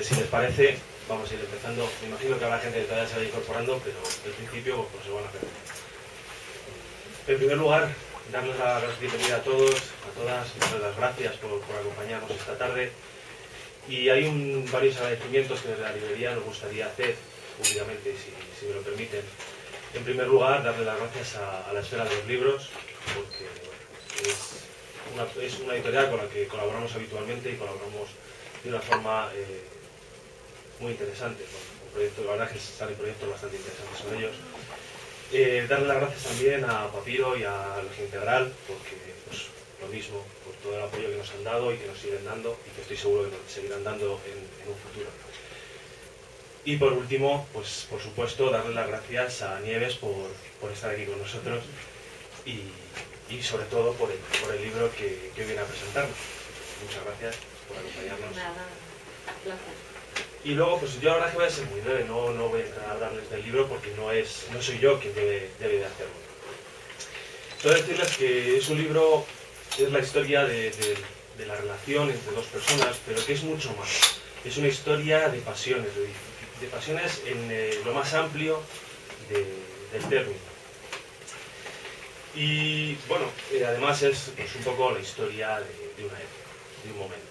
Si les parece, vamos a ir empezando. Me imagino que habrá gente que todavía se vaya incorporando, pero al principio pues, se van a hacer. En primer lugar, darles la bienvenida a todos, a todas, darles las gracias por, acompañarnos esta tarde. Y hay varios agradecimientos que desde la librería nos gustaría hacer, públicamente, si, me lo permiten. En primer lugar, darle las gracias a, la Esfera de los Libros, porque es, una, es, una, editorial con la que colaboramos habitualmente y colaboramos de una forma eh, muy interesante, con, la verdad que salen proyectos bastante interesantes con ellos. Eh, darle las gracias también a Papiro y a Los Integral, porque pues, lo mismo, por todo el apoyo que nos han dado y que nos siguen dando y que estoy seguro que nos seguirán dando en, un futuro. Y por último, pues por supuesto, darle las gracias a Nieves por, por estar aquí con nosotros y, y sobre todo por el, por el libro que, que, viene a presentarnos. Muchas gracias por acompañarnos. Nada, y luego, pues yo la verdad que voy a ser muy breve, no, no voy a entrar a hablarles del libro porque no, es, no soy yo quien debe, debe de hacerlo. Quiero decirles que es un libro, es la historia de, de, la relación entre dos personas, pero que es mucho más. Es una historia de pasiones, de, pasiones en eh, lo más amplio del término. Y bueno, eh, además es pues, un poco la historia de, una época, de un momento.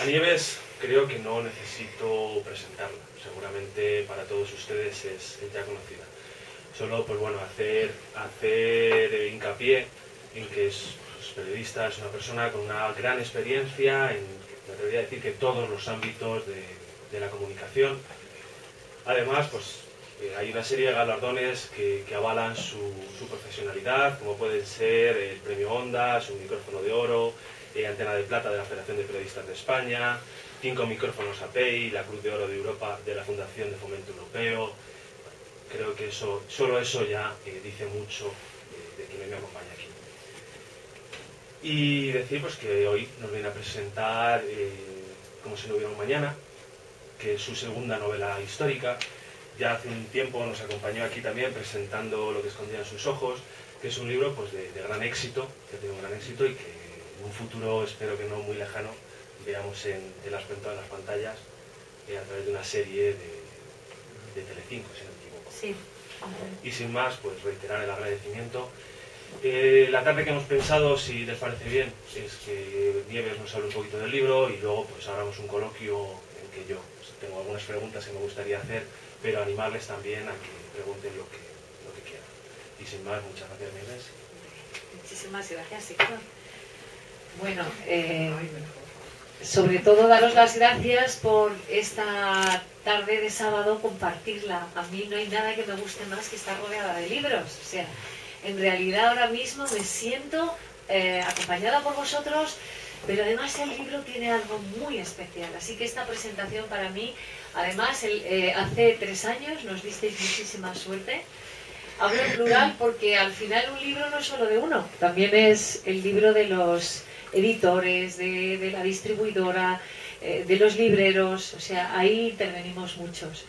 A Nieves creo que no necesito presentarla. Seguramente para todos ustedes es, ya conocida. Solo, pues bueno, hacer, hacer hincapié en que es pues, periodista, es una persona con una gran experiencia en, me decir que todos los ámbitos de, la comunicación. Además, pues eh, hay una serie de galardones que, avalan su, su, profesionalidad, como pueden ser el premio Ondas, un micrófono de oro, eh, antena de plata de la Federación de Periodistas de España, cinco micrófonos API, la Cruz de Oro de Europa de la Fundación de Fomento Europeo. Creo que eso, solo eso ya eh, dice mucho eh, de quien me acompaña aquí. Y decir pues, que hoy nos viene a presentar, eh, como si no hubiera un mañana, que es su segunda novela histórica. Ya hace un tiempo nos acompañó aquí también presentando Lo que escondían sus ojos, que es un libro pues, de, gran éxito, que tiene un gran éxito y que en un futuro espero que no muy lejano veamos en, las, las pantallas eh, a través de una serie de, de Telecinco, si no me equivoco. Sí. Y sin más, pues reiterar el agradecimiento. Eh, la tarde que hemos pensado, si les parece bien, es que Nieves nos hable un poquito del libro y luego pues hagamos un coloquio en que yo pues, tengo algunas preguntas que me gustaría hacer, pero animarles también a que pregunten lo que, lo que quieran. Y sin más, muchas gracias Nieves. Muchísimas gracias, Bueno, eh, sobre todo daros las gracias por esta tarde de sábado compartirla. A mí no hay nada que me guste más que estar rodeada de libros. O sea, en realidad ahora mismo me siento eh, acompañada por vosotros, pero además el libro tiene algo muy especial. Así que esta presentación para mí, además eh, hace tres años nos disteis muchísima suerte. Hablo en plural porque al final un libro no es solo de uno, también es el libro de los editores, de, la distribuidora, eh, de los libreros, o sea, ahí intervenimos muchos.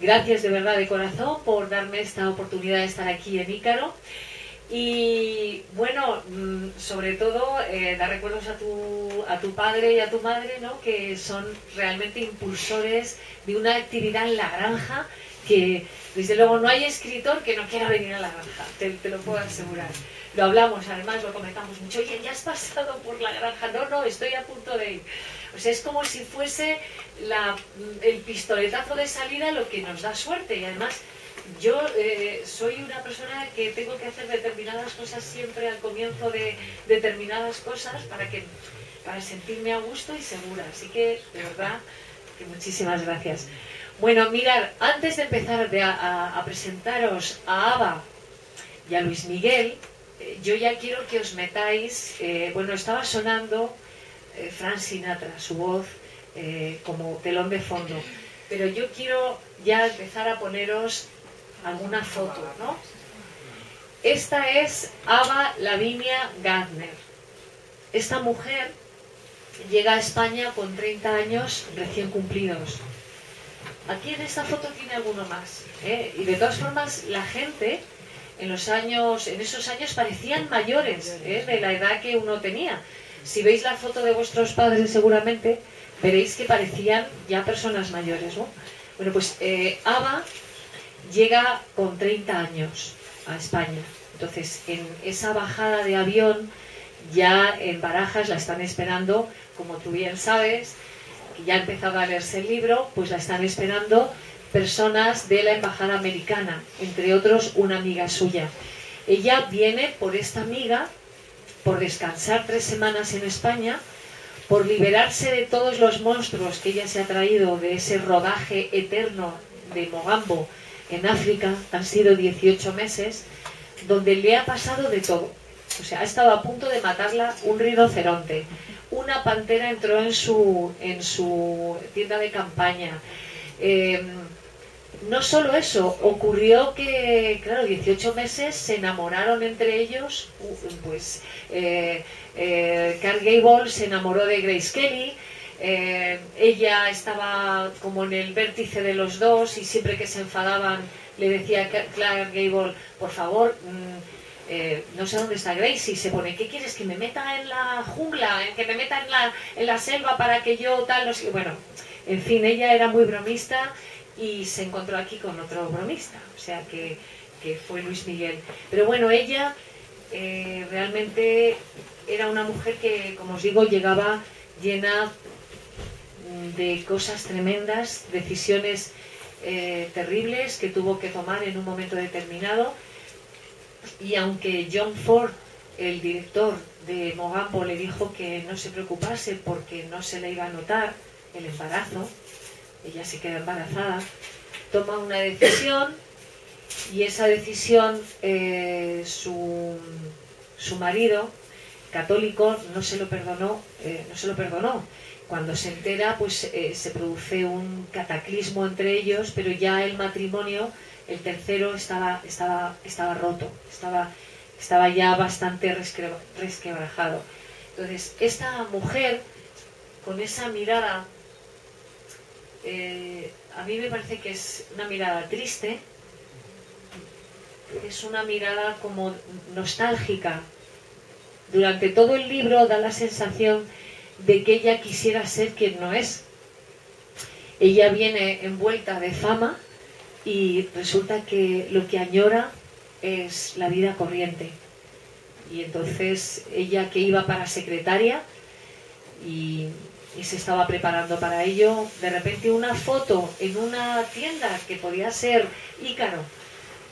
Gracias de verdad de corazón por darme esta oportunidad de estar aquí en Ícaro. Y bueno, mm, sobre todo eh, dar recuerdos a tu, a tu padre y a tu madre, ¿no? que son realmente impulsores de una actividad en la granja que desde luego no hay escritor que no quiera venir a la granja, te, te lo puedo asegurar lo hablamos, además lo comentamos mucho, oye, ya has pasado por la granja, no, no, estoy a punto de ir. O sea, es como si fuese el pistoletazo de salida lo que nos da suerte y además yo eh, soy una persona que tengo que hacer determinadas cosas siempre al comienzo de determinadas cosas para que para sentirme a gusto y segura. Así que, de verdad, que muchísimas gracias. Bueno, mirar, antes de empezar a, a presentaros a Ava y a Luis Miguel, yo ya quiero que os metáis, eh, bueno, estaba sonando eh, Frank Sinatra, su voz como telón de fondo, pero yo quiero ya empezar a poneros alguna foto, ¿no? Esta es Ava Lavinia Gardner. Esta mujer llega a España con 30 años recién cumplidos. Aquí en esta foto tiene alguno más. Y de todas formas, la gente en los años, en esos años parecían mayores ¿eh? de la edad que uno tenía. Si veis la foto de vuestros padres seguramente veréis que parecían ya personas mayores, ¿no? Bueno, pues eh, Ava llega con 30 años a España. Entonces, en esa bajada de avión, ya en Barajas la están esperando, como tú bien sabes, ya ha empezado a leerse el libro, pues la están esperando personas de la embajada americana, entre otros una amiga suya. Ella viene por esta amiga, por descansar tres semanas en España, por liberarse de todos los monstruos que ella se ha traído de ese rodaje eterno de Mogambo en África, han sido 18 meses, donde le ha pasado de todo. O sea, ha estado a punto de matarla un rinoceronte, una pantera entró en su, en su tienda de campaña. Em, no solo eso, ocurrió que, claro, 18 meses se enamoraron entre ellos, pues eh, eh, Carl Gable se enamoró de Grace Kelly, eh, ella estaba como en el vértice de los dos y siempre que se enfadaban le decía a Clark Gable, por favor, mm, no sé dónde está Grace, y se pone, ¿qué quieres? ¿Que me meta en la jungla? ¿Que me meta en la, en la selva para que yo tal? No sé. Bueno, en fin, ella era muy bromista y se encontró aquí con otro bromista, o sea que, fue Luis Miguel. Pero bueno, ella eh, realmente era una mujer que, como os digo, llegaba llena de cosas tremendas, decisiones eh, terribles que tuvo que tomar en un momento determinado. Y aunque John Ford, el director de Mogambo, le dijo que no se preocupase porque no se le iba a notar el embarazo, ella se queda embarazada, toma una decisión y esa decisión eh, su, marido católico no se lo perdonó, eh, no se lo perdonó. Cuando se entera, pues eh, se produce un cataclismo entre ellos, pero ya el matrimonio, el tercero, estaba, estaba, estaba roto, estaba, estaba ya bastante resquebrajado. Entonces, esta mujer, con esa mirada eh, a mí me parece que es una mirada triste, es una mirada como nostálgica. Durante todo el libro da la sensación de que ella quisiera ser quien no es. Ella viene envuelta de fama y resulta que lo que añora es la vida corriente. Y entonces ella que iba para secretaria y y se estaba preparando para ello, de repente una foto en una tienda que podía ser Ícaro,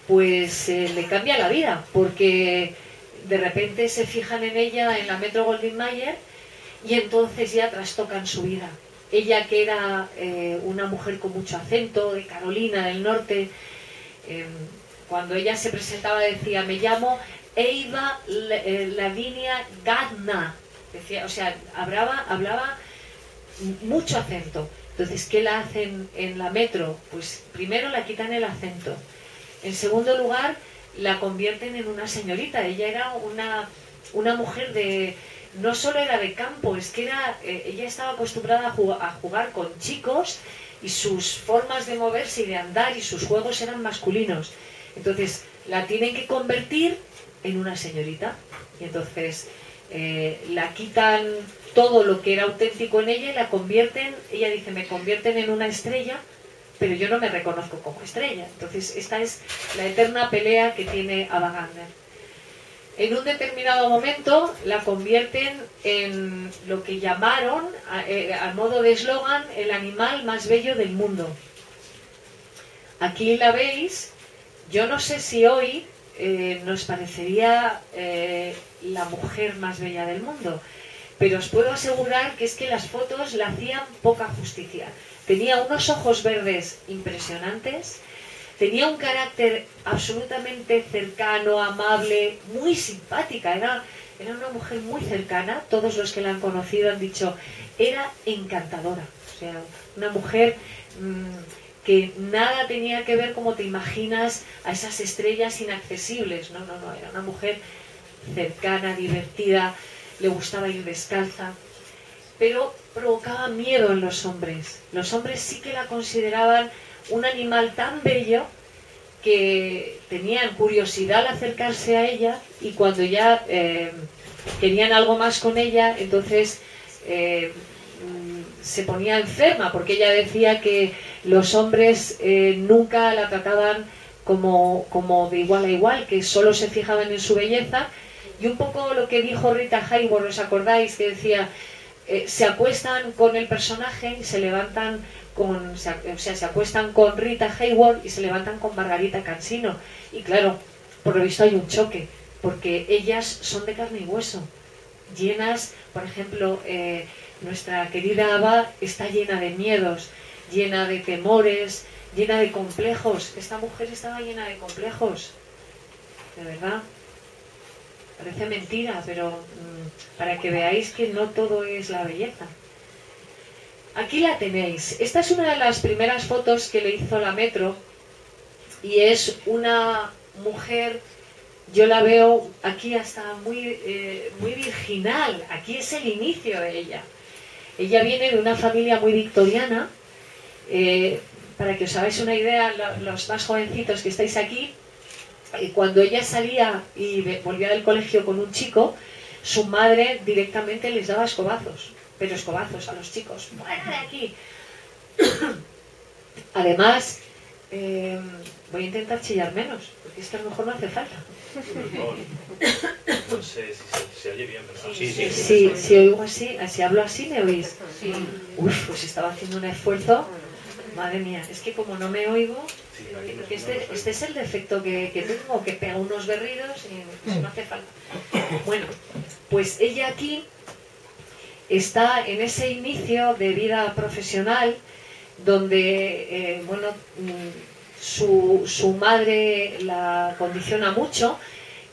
pues eh, le cambia la vida, porque de repente se fijan en ella en la Metro Goldwyn Mayer y entonces ya trastocan su vida. Ella que era eh, una mujer con mucho acento, de Carolina del Norte, em, cuando ella se presentaba decía, me llamo Eva eh, Lavinia Gadna. Decía, o sea, hablaba, hablaba mucho acento. Entonces, ¿qué la hacen en la metro? Pues primero la quitan el acento. En segundo lugar, la convierten en una señorita. Ella era una, una mujer de... No solo era de campo, es que era, eh, ella estaba acostumbrada a jugar, con chicos y sus formas de moverse y de andar y sus juegos eran masculinos. Entonces, la tienen que convertir en una señorita. Y entonces eh, la quitan todo lo que era auténtico en ella y la convierten, ella dice, me convierten en una estrella, pero yo no me reconozco como estrella. Entonces, esta es la eterna pelea que tiene Abagander. En un determinado momento la convierten en lo que llamaron, a, eh, modo de eslogan, el animal más bello del mundo. Aquí la veis, yo no sé si hoy eh, nos parecería eh, la mujer más bella del mundo, pero os puedo asegurar que es que las fotos le hacían poca justicia. Tenía unos ojos verdes impresionantes, tenía un carácter absolutamente cercano, amable, muy simpática, era, era una mujer muy cercana, todos los que la han conocido han dicho, era encantadora, o sea, una mujer mm, que nada tenía que ver como te imaginas a esas estrellas inaccesibles, no, no, no, era una mujer cercana, divertida, le gustaba ir descalza, pero provocaba miedo en los hombres. Los hombres sí que la consideraban un animal tan bello que tenían curiosidad al acercarse a ella y cuando ya eh, querían algo más con ella, entonces eh, mm, se ponía enferma porque ella decía que los hombres eh, nunca la trataban como, como de igual a igual, que solo se fijaban en su belleza. Y un poco lo que dijo Rita Hayworth, ¿os acordáis? Que decía, se acuestan con el personaje y se levantan con, o sea, se acuestan con Rita Hayward y se levantan con Margarita Cansino. Y claro, por lo visto hay un choque, porque ellas son de carne y hueso, llenas, por ejemplo, eh, nuestra querida Ava está llena de miedos, llena de temores, llena de complejos. Esta mujer estaba llena de complejos, de verdad. Parece mentira, pero mm, para que veáis que no todo es la belleza. Aquí la tenéis. Esta es una de las primeras fotos que le hizo la Metro y es una mujer, yo la veo aquí hasta muy, eh, muy virginal. Aquí es el inicio de ella. Ella viene de una familia muy victoriana. Eh, para que os hagáis una idea, los más jovencitos que estáis aquí, eh, cuando ella salía y volvía del colegio con un chico, su madre directamente les daba escobazos pero escobazos a los chicos, ¡fuera de aquí! Además, eh, voy a intentar chillar menos, porque es que a lo mejor no hace falta. No, sé si se, oye bien, ¿verdad? Sí, sí, sí, si oigo así, si hablo así, ¿me oís? Sí. Uf, pues estaba haciendo un esfuerzo. Madre mía, es que como no me oigo, este, este, es el defecto que, que tengo, que pega unos berridos y no hace falta. Bueno, pues ella aquí está en ese inicio de vida profesional donde, eh, bueno, mm, su, su, madre la condiciona mucho.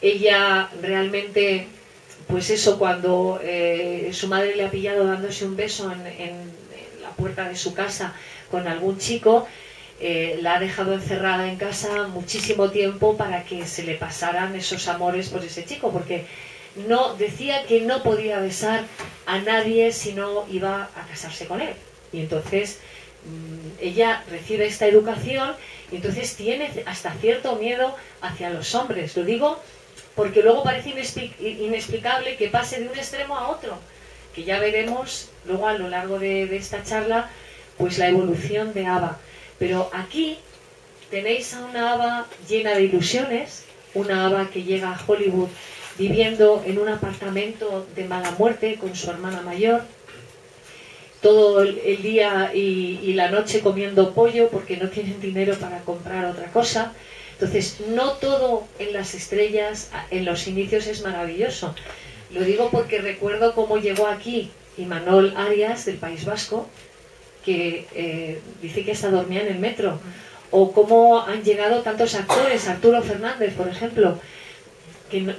Ella realmente, pues eso, cuando eh, su madre le ha pillado dándose un beso en, la puerta de su casa con algún chico, eh, la ha dejado encerrada en casa muchísimo tiempo para que se le pasaran esos amores por ese chico, porque no decía que no podía besar a nadie si no iba a casarse con él. Y entonces mm, ella recibe esta educación y entonces tiene hasta cierto miedo hacia los hombres. Lo digo porque luego parece inexplicable que pase de un extremo a otro, que ya veremos luego a lo largo de, de esta charla pues la evolución de Ava. Pero aquí tenéis a una Ava llena de ilusiones, una Ava que llega a Hollywood viviendo en un apartamento de mala muerte con su hermana mayor, todo el día y, la noche comiendo pollo porque no tienen dinero para comprar otra cosa. Entonces, no todo en las estrellas, en los inicios es maravilloso. Lo digo porque recuerdo cómo llegó aquí Imanol Arias del País Vasco, que eh, dice que hasta dormía en el metro. O cómo han llegado tantos actores, Arturo Fernández, por ejemplo,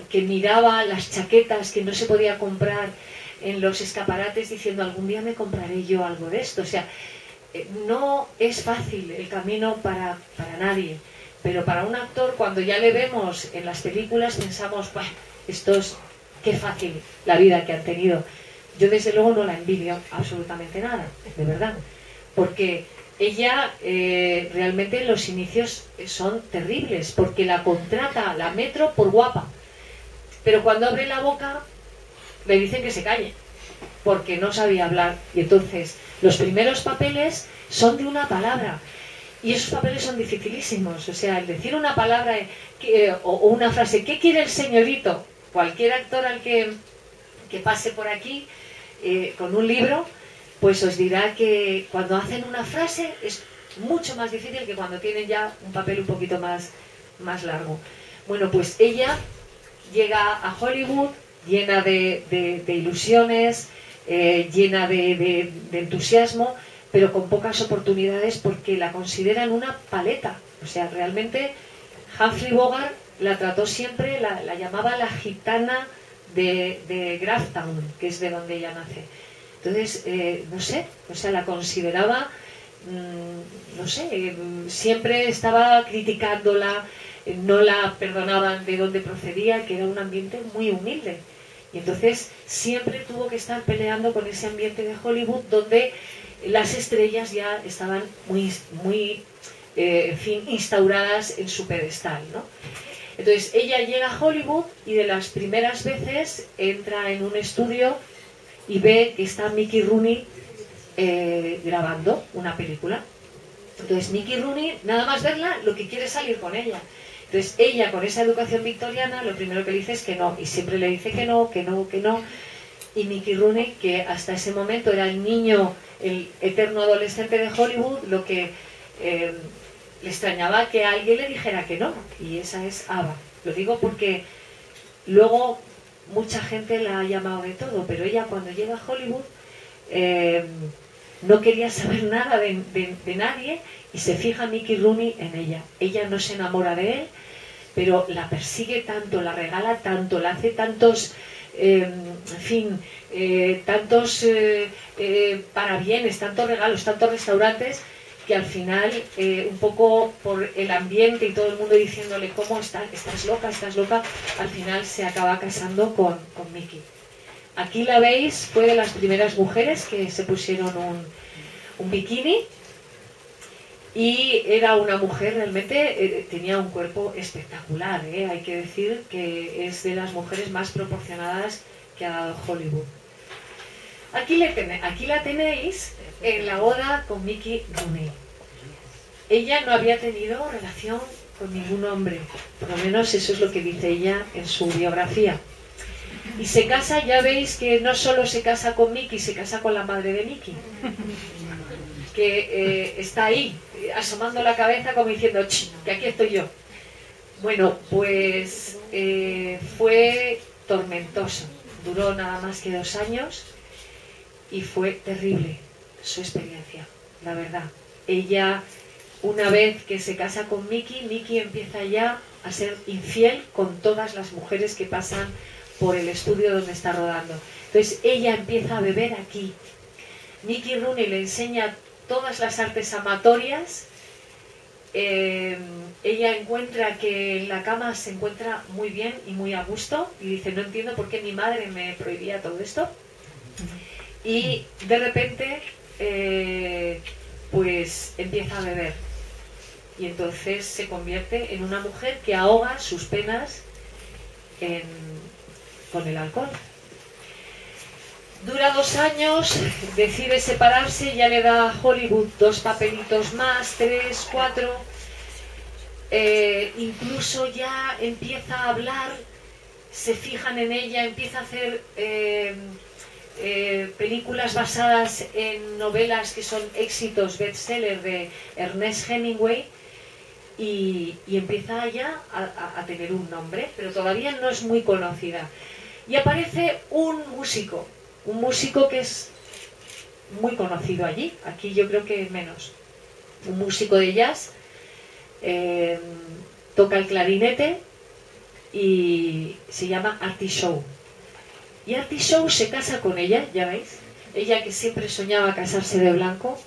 que, miraba las chaquetas que no se podía comprar en los escaparates diciendo algún día me compraré yo algo de esto. O sea, eh, no es fácil el camino para, para nadie, pero para un actor cuando ya le vemos en las películas pensamos, bueno, esto es, qué fácil la vida que han tenido. Yo desde luego no la envidio absolutamente nada, de verdad, porque ella eh, realmente los inicios son terribles, porque la contrata la metro por guapa. Pero cuando abre la boca, le dicen que se calle, porque no sabía hablar. Y entonces, los primeros papeles son de una palabra. Y esos papeles son dificilísimos. O sea, el decir una palabra que, o, una frase, ¿qué quiere el señorito? Cualquier actor al que, que pase por aquí eh, con un libro, pues os dirá que cuando hacen una frase es mucho más difícil que cuando tienen ya un papel un poquito más, más largo. Bueno, pues ella llega a Hollywood llena de, ilusiones, eh, llena de, entusiasmo, pero con pocas oportunidades porque la consideran una paleta. O sea, realmente Humphrey Bogart la trató siempre, la, llamaba la gitana de Graftown, que es de donde ella nace. Entonces, eh, no sé, o sea, la consideraba, mm, no sé, siempre estaba criticándola, no la perdonaban de dónde procedía, que era un ambiente muy humilde. Y entonces siempre tuvo que estar peleando con ese ambiente de Hollywood donde las estrellas ya estaban muy, muy eh, en fin, instauradas en su pedestal, ¿no? Entonces ella llega a Hollywood y de las primeras veces entra en un estudio y ve que está Mickey Rooney eh, grabando una película. Entonces Mickey Rooney, nada más verla, lo que quiere es salir con ella. Entonces ella con esa educación victoriana lo primero que le dice es que no, y siempre le dice que no, que no, que no. Y Mickey Rooney, que hasta ese momento era el niño, el eterno adolescente de Hollywood, lo que eh, le extrañaba que alguien le dijera que no, y esa es Ava. Lo digo porque luego mucha gente la ha llamado de todo, pero ella cuando llega a Hollywood eh, no quería saber nada de, nadie y se fija Mickey Rooney en ella. Ella no se enamora de él, pero la persigue tanto, la regala tanto, la hace tantos, eh, en fin, eh, tantos parabienes, tantos regalos, tantos restaurantes, que al final, eh, un poco por el ambiente y todo el mundo diciéndole, ¿cómo estás? ¿Estás loca? ¿Estás loca? Al final se acaba casando con, con Mickey. Aquí la veis, fue de las primeras mujeres que se pusieron un, un bikini y era una mujer realmente, eh, tenía un cuerpo espectacular, ¿eh? hay que decir que es de las mujeres más proporcionadas que ha dado Hollywood. Aquí, la tenéis en la boda con Mickey Rooney. Ella no había tenido relación con ningún hombre, por lo menos eso es lo que dice ella en su biografía. Y se casa, ya veis que no solo se casa con Mickey, se casa con la madre de Mickey, que eh, está ahí, asomando la cabeza como diciendo, que aquí estoy yo. Bueno, pues eh, fue tormentoso, duró nada más que dos años y fue terrible su experiencia, la verdad. Ella, una vez que se casa con Mickey, Mickey empieza ya a ser infiel con todas las mujeres que pasan por el estudio donde está rodando. Entonces ella empieza a beber aquí. Mickey Rooney le enseña todas las artes amatorias. Eh, ella encuentra que en la cama se encuentra muy bien y muy a gusto y dice, no entiendo por qué mi madre me prohibía todo esto. Y de repente eh, pues empieza a beber. Y entonces se convierte en una mujer que ahoga sus penas con el alcohol. Dura dos años, decide separarse, ya le da a Hollywood dos papelitos más, tres, cuatro. Eh, incluso ya empieza a hablar, se fijan en ella, empieza a hacer eh, eh, películas basadas en novelas que son éxitos bestseller de Ernest Hemingway y, empieza ya a, tener un nombre, pero todavía no es muy conocida. Y aparece un músico, un músico que es muy conocido allí, aquí yo creo que menos, un músico de jazz, eh, toca el clarinete y se llama Artie Show y Artie Show se casa con ella, ya veis. Ella que siempre soñaba casarse de blanco,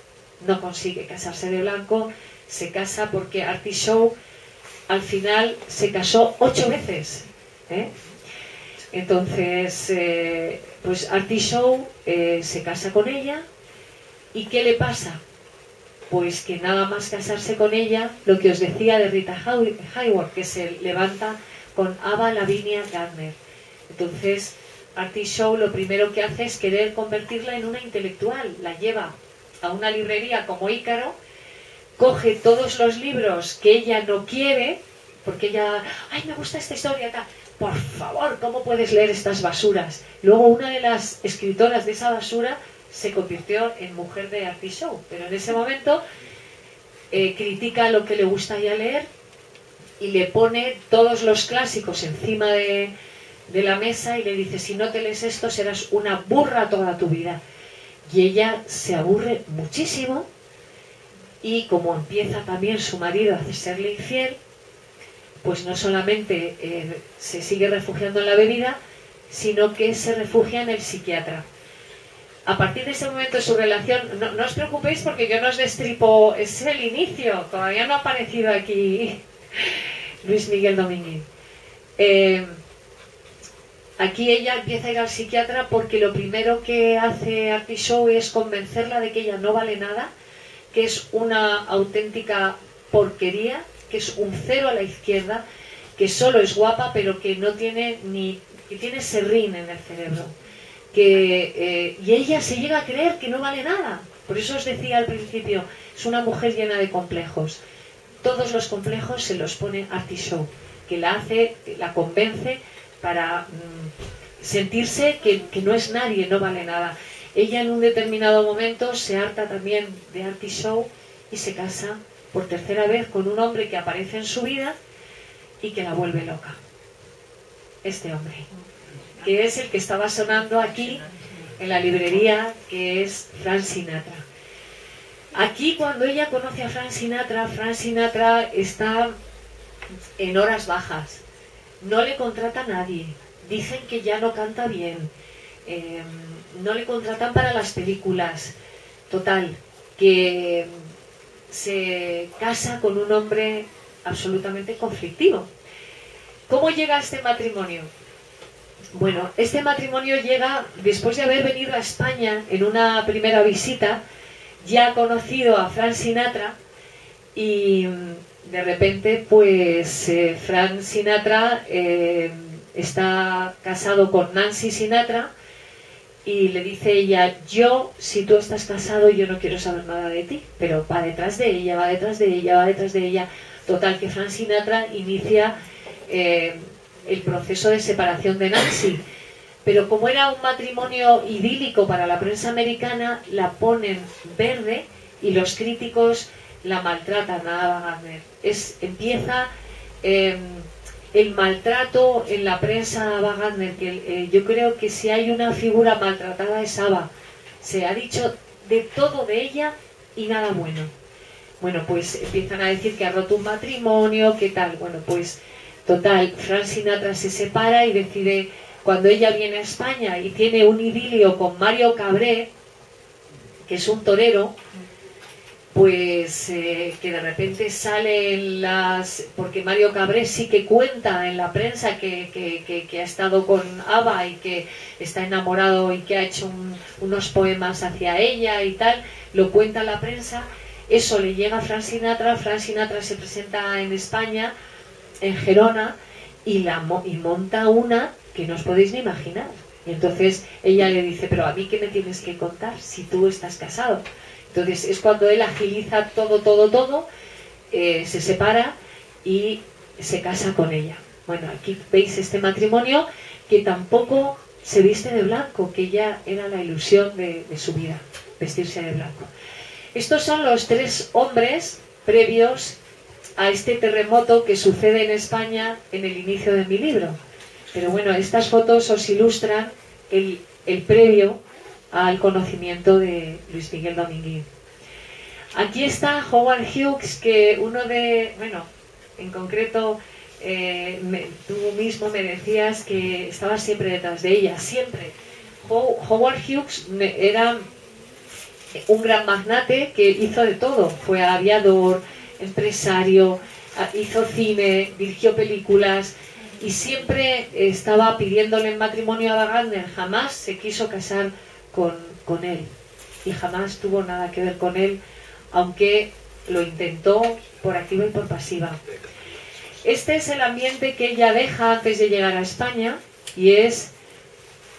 no consigue casarse de blanco, se casa porque Artie Show al final se casó ocho veces. ¿eh? Entonces, eh, pues Artie Show eh, se casa con ella y ¿qué le pasa? Pues que nada más casarse con ella, lo que os decía de Rita Hayworth, que se levanta con Ava Lavinia Gardner. Entonces, Artie Show lo primero que hace es querer convertirla en una intelectual. La lleva a una librería como Ícaro, coge todos los libros que ella no quiere, porque ella, ay, me gusta esta historia, por favor, ¿cómo puedes leer estas basuras? Luego una de las escritoras de esa basura se convirtió en mujer de Artie Show, pero en ese momento eh, critica lo que le gusta ya leer y le pone todos los clásicos encima de, de la mesa y le dice, si no te lees esto serás una burra toda tu vida. Y ella se aburre muchísimo y como empieza también su marido a serle infiel, pues no solamente eh, se sigue refugiando en la bebida, sino que se refugia en el psiquiatra. A partir de ese momento de su relación, no, os preocupéis porque yo no os destripo, es el inicio, todavía no ha aparecido aquí Luis Miguel Domínguez. Eh, Aquí ella empieza a ir al psiquiatra porque lo primero que hace Artie Show es convencerla de que ella no vale nada, que es una auténtica porquería, que es un cero a la izquierda, que solo es guapa, pero que no tiene ni que tiene serrín en el cerebro. Que, eh, y ella se llega a creer que no vale nada. Por eso os decía al principio, es una mujer llena de complejos. Todos los complejos se los pone Artishow, que la hace, la convence para mm, sentirse que, que no es nadie, no vale nada. Ella en un determinado momento se harta también de Artishow y se casa por tercera vez con un hombre que aparece en su vida y que la vuelve loca. Este hombre, que es el que estaba sonando aquí en la librería, que es Frank Sinatra. Aquí cuando ella conoce a Frank Sinatra, Frank Sinatra está en horas bajas. No le contrata nadie. Dicen que ya no canta bien. Em, no le contratan para las películas. Total, que se casa con un hombre absolutamente conflictivo. ¿Cómo llega este matrimonio? Bueno, este matrimonio llega después de haber venido a España en una primera visita, ya ha conocido a Frank Sinatra y de repente pues eh, Frank Sinatra eh, está casado con Nancy Sinatra y le dice ella, yo, si tú estás casado, yo no quiero saber nada de ti, pero va detrás de ella, va detrás de ella, va detrás de ella. Total, que Frank Sinatra inicia eh, el proceso de separación de Nancy. Pero como era un matrimonio idílico para la prensa americana, la ponen verde y los críticos la maltratan a Gardner. Es, empieza... Em, el maltrato en la prensa a Wagner, que eh, yo creo que si hay una figura maltratada es Ava. Se ha dicho de todo de ella y nada bueno. Bueno, pues empiezan a decir que ha roto un matrimonio, que tal. Bueno, pues total, Frank Sinatra se separa y decide, cuando ella viene a España y tiene un idilio con Mario Cabré, que es un torero, pues eh, que de repente salen las... porque Mario Cabré sí que cuenta en la prensa que, ha estado con Ava y que está enamorado y que ha hecho unos poemas hacia ella y tal, lo cuenta la prensa, eso le llega a Fran Sinatra, Fran Sinatra se presenta en España, en Gerona, y, la, y monta una que no os podéis ni imaginar. Y entonces ella le dice, pero a mí qué me tienes que contar si tú estás casado. Entonces es cuando él agiliza todo, todo, todo, eh, se separa y se casa con ella. Bueno, aquí veis este matrimonio que tampoco se viste de blanco, que ya era la ilusión de, su vida, vestirse de blanco. Estos son los tres hombres previos a este terremoto que sucede en España en el inicio de mi libro. Pero bueno, estas fotos os ilustran el, el previo al conocimiento de Luis Miguel Dominguín. Aquí está Howard Hughes, que uno de, bueno, en concreto, eh, tú mismo me decías que estaba siempre detrás de ella, siempre. Howard Hughes era un gran magnate que hizo de todo, fue aviador, empresario, hizo cine, dirigió películas y siempre estaba pidiéndole en matrimonio a Wagner, jamás se quiso casar con, él y jamás tuvo nada que ver con él, aunque lo intentó por activa y por pasiva. Este es el ambiente que ella deja antes de llegar a España y es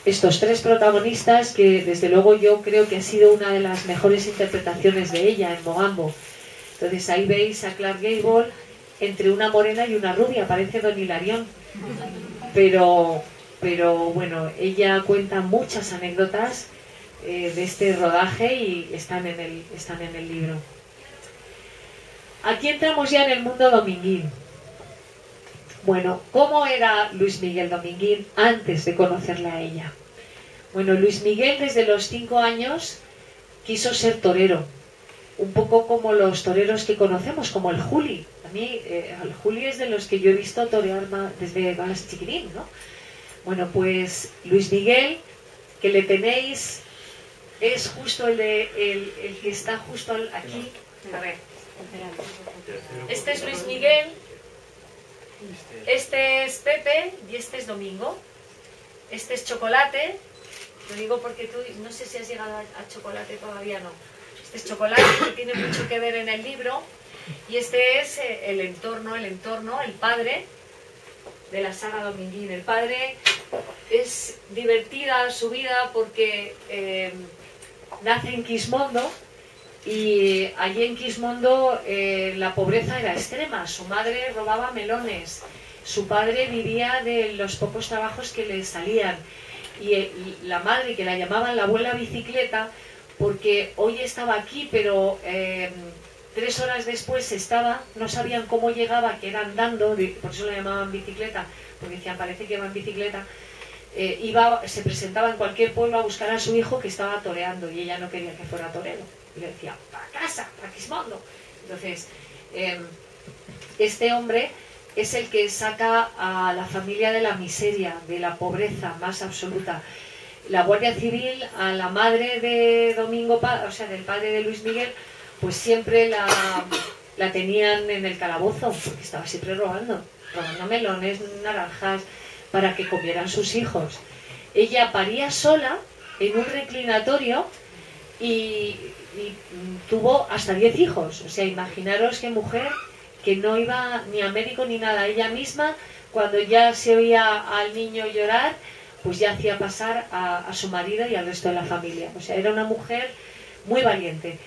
estos tres protagonistas que desde luego yo creo que ha sido una de las mejores interpretaciones de ella en Mogambo. Entonces ahí veis a Clark Gable entre una morena y una rubia, parece Don Hilarión. Pero, pero bueno, ella cuenta muchas anécdotas eh, de este rodaje y están en, el, están en el libro. Aquí entramos ya en el mundo dominguín. Bueno, ¿cómo era Luis Miguel Dominguín antes de conocerla a ella? Bueno, Luis Miguel desde los cinco años quiso ser torero, un poco como los toreros que conocemos, como el Juli. A mí, eh, el Juli es de los que yo he visto torear desde más chiquitín, ¿no? Bueno, pues Luis Miguel, que le tenéis es justo el, de, el, que está justo aquí. A ver. Este es Luis Miguel, este es Pepe y este es Domingo. Este es Chocolate. Lo digo porque tú no sé si has llegado a, chocolate todavía no. es chocolate, que tiene mucho que ver en el libro. Y este es eh, el entorno, el entorno, el padre de la saga Dominguín. El padre es divertida su vida porque eh, nace en Quismondo y allí en Quismondo eh, la pobreza era extrema. Su madre robaba melones, su padre vivía de los pocos trabajos que le salían y, la madre que la llamaban la abuela bicicleta porque hoy estaba aquí pero eh, tres horas después estaba, no sabían cómo llegaba, que era andando, por eso la llamaban bicicleta, porque decían parece que va en bicicleta eh, iba, se presentaba en cualquier pueblo a buscar a su hijo que estaba toreando y ella no quería que fuera torero. Y le decía, para casa, para Quismondo. Entonces, em, este hombre es el que saca a la familia de la miseria, de la pobreza más absoluta. La Guardia Civil, a la madre de Domingo, o sea, del padre de Luis Miguel, pues siempre la, la tenían en el calabozo, porque estaba siempre robando, robando melones, naranjas, para que comieran sus hijos. Ella paría sola en un reclinatorio y, tuvo hasta 10 hijos. O sea, imaginaros qué mujer que no iba ni a médico ni nada. Ella misma, cuando ya se oía al niño llorar, pues ya hacía pasar a, a, su marido y al resto de la familia. O sea, era una mujer muy valiente.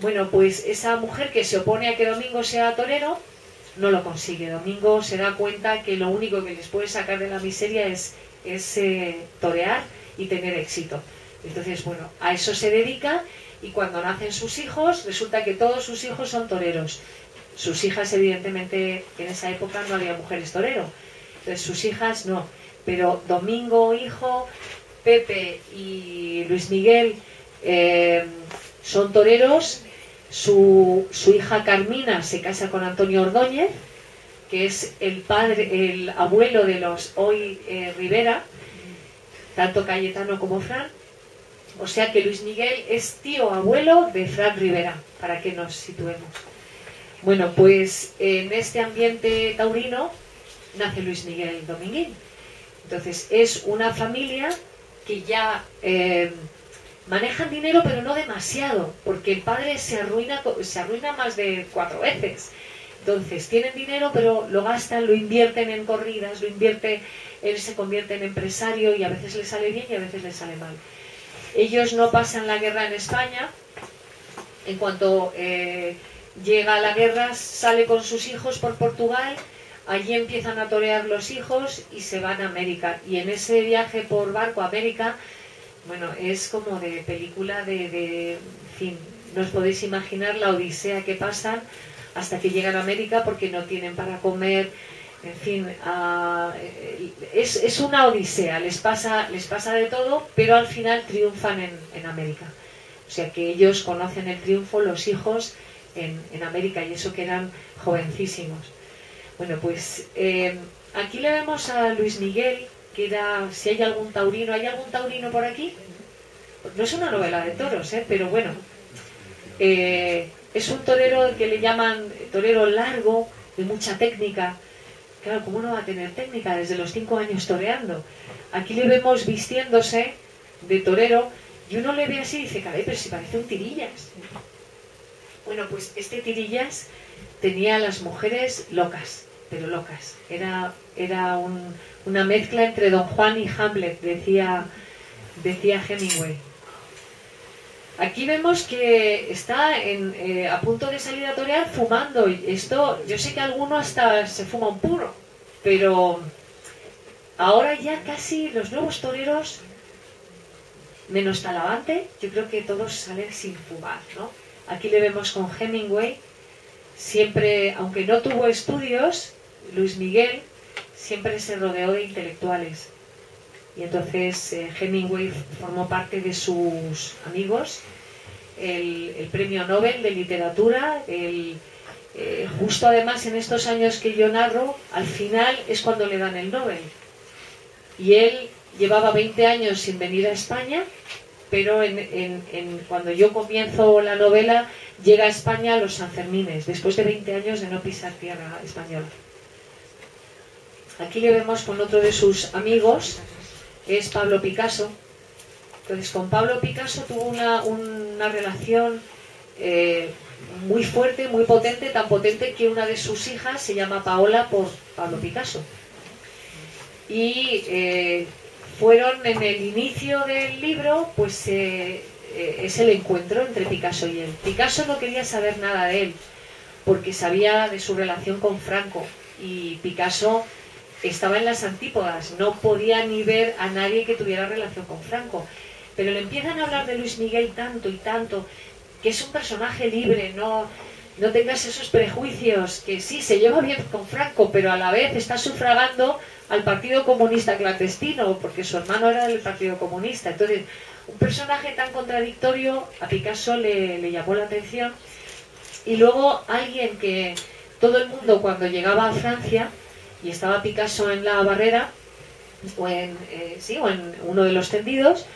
Bueno, pues esa mujer que se opone a que Domingo sea torero, no lo consigue. Domingo se da cuenta que lo único que les puede sacar de la miseria es, eh, torear y tener éxito. Entonces, bueno, a eso se dedica y cuando nacen sus hijos, resulta que todos sus hijos son toreros. Sus hijas, evidentemente, en esa época no había mujeres torero. Entonces, sus hijas no. Pero Domingo, hijo, Pepe y Luis Miguel eh, son toreros su, hija Carmina se casa con Antonio Ordóñez, que es el padre, el abuelo de los hoy eh, Rivera, tanto Cayetano como Fran. O sea que Luis Miguel es tío abuelo de Fran Rivera, para que nos situemos. Bueno, pues en este ambiente taurino nace Luis Miguel Dominguín. Entonces es una familia que ya eh, manejan dinero pero no demasiado, porque el padre se arruina, se arruina más de cuatro veces. Entonces, tienen dinero pero lo gastan, lo invierten en corridas, lo invierte, él se convierte en empresario y a veces le sale bien y a veces le sale mal. Ellos no pasan la guerra en España, en cuanto eh, llega la guerra sale con sus hijos por Portugal, allí empiezan a torear los hijos y se van a América. Y en ese viaje por barco a América bueno, es como de película de, de, fin, no os podéis imaginar la odisea que pasan hasta que llegan a América porque no tienen para comer, en fin, es, es, una odisea, les pasa, les pasa de todo, pero al final triunfan en, en América. O sea que ellos conocen el triunfo, los hijos, en, en América, y eso que eran jovencísimos. Bueno, pues eh, aquí le vemos a Luis Miguel, queda, si hay algún taurino, ¿hay algún taurino por aquí? No es una novela de toros, ¿eh? pero bueno, eh, es un torero que le llaman torero largo, de mucha técnica. Claro, ¿cómo no va a tener técnica desde los cinco años toreando? Aquí le vemos vistiéndose de torero y uno le ve así y dice, caray, pero si parece un tirillas. Bueno, pues este tirillas tenía a las mujeres locas, pero locas. Era, era un, una mezcla entre Don Juan y Hamlet, decía, decía Hemingway. Aquí vemos que está eh, a punto de salir a torear fumando. Esto, yo sé que alguno hasta se fuma un puro, pero ahora ya casi los nuevos toreros, menos Talavante, yo creo que todos salen sin fumar, ¿no? Aquí le vemos con Hemingway, siempre, aunque no tuvo estudios, Luis Miguel, siempre se rodeó de intelectuales. Y entonces eh, Hemingway formó parte de sus amigos, el, premio Nobel de literatura, el, eh, justo además en estos años que yo narro, al final es cuando le dan el Nobel. Y él llevaba 20 años sin venir a España, pero cuando yo comienzo la novela llega a España a los Sanfermines, después de 20 años de no pisar tierra española. Aquí le vemos con otro de sus amigos, que es Pablo Picasso. Entonces, con Pablo Picasso tuvo una, relación eh, muy fuerte, muy potente, tan potente que una de sus hijas se llama Paola por Pablo Picasso. Y eh, fueron en el inicio del libro, pues eh, es el encuentro entre Picasso y él. Picasso no quería saber nada de él, porque sabía de su relación con Franco. Y Picasso estaba en las antípodas, no podía ni ver a nadie que tuviera relación con Franco. Pero le empiezan a hablar de Luis Miguel tanto y tanto, que es un personaje libre, no, no tengas esos prejuicios, que sí, se lleva bien con Franco, pero a la vez está sufragando al Partido Comunista clandestino, porque su hermano era del Partido Comunista. Entonces, un personaje tan contradictorio a Picasso le, le llamó la atención. Y luego alguien que todo el mundo cuando llegaba a Francia y estaba Picasso en la barrera, o en, eh, sí, o en uno de los tendidos,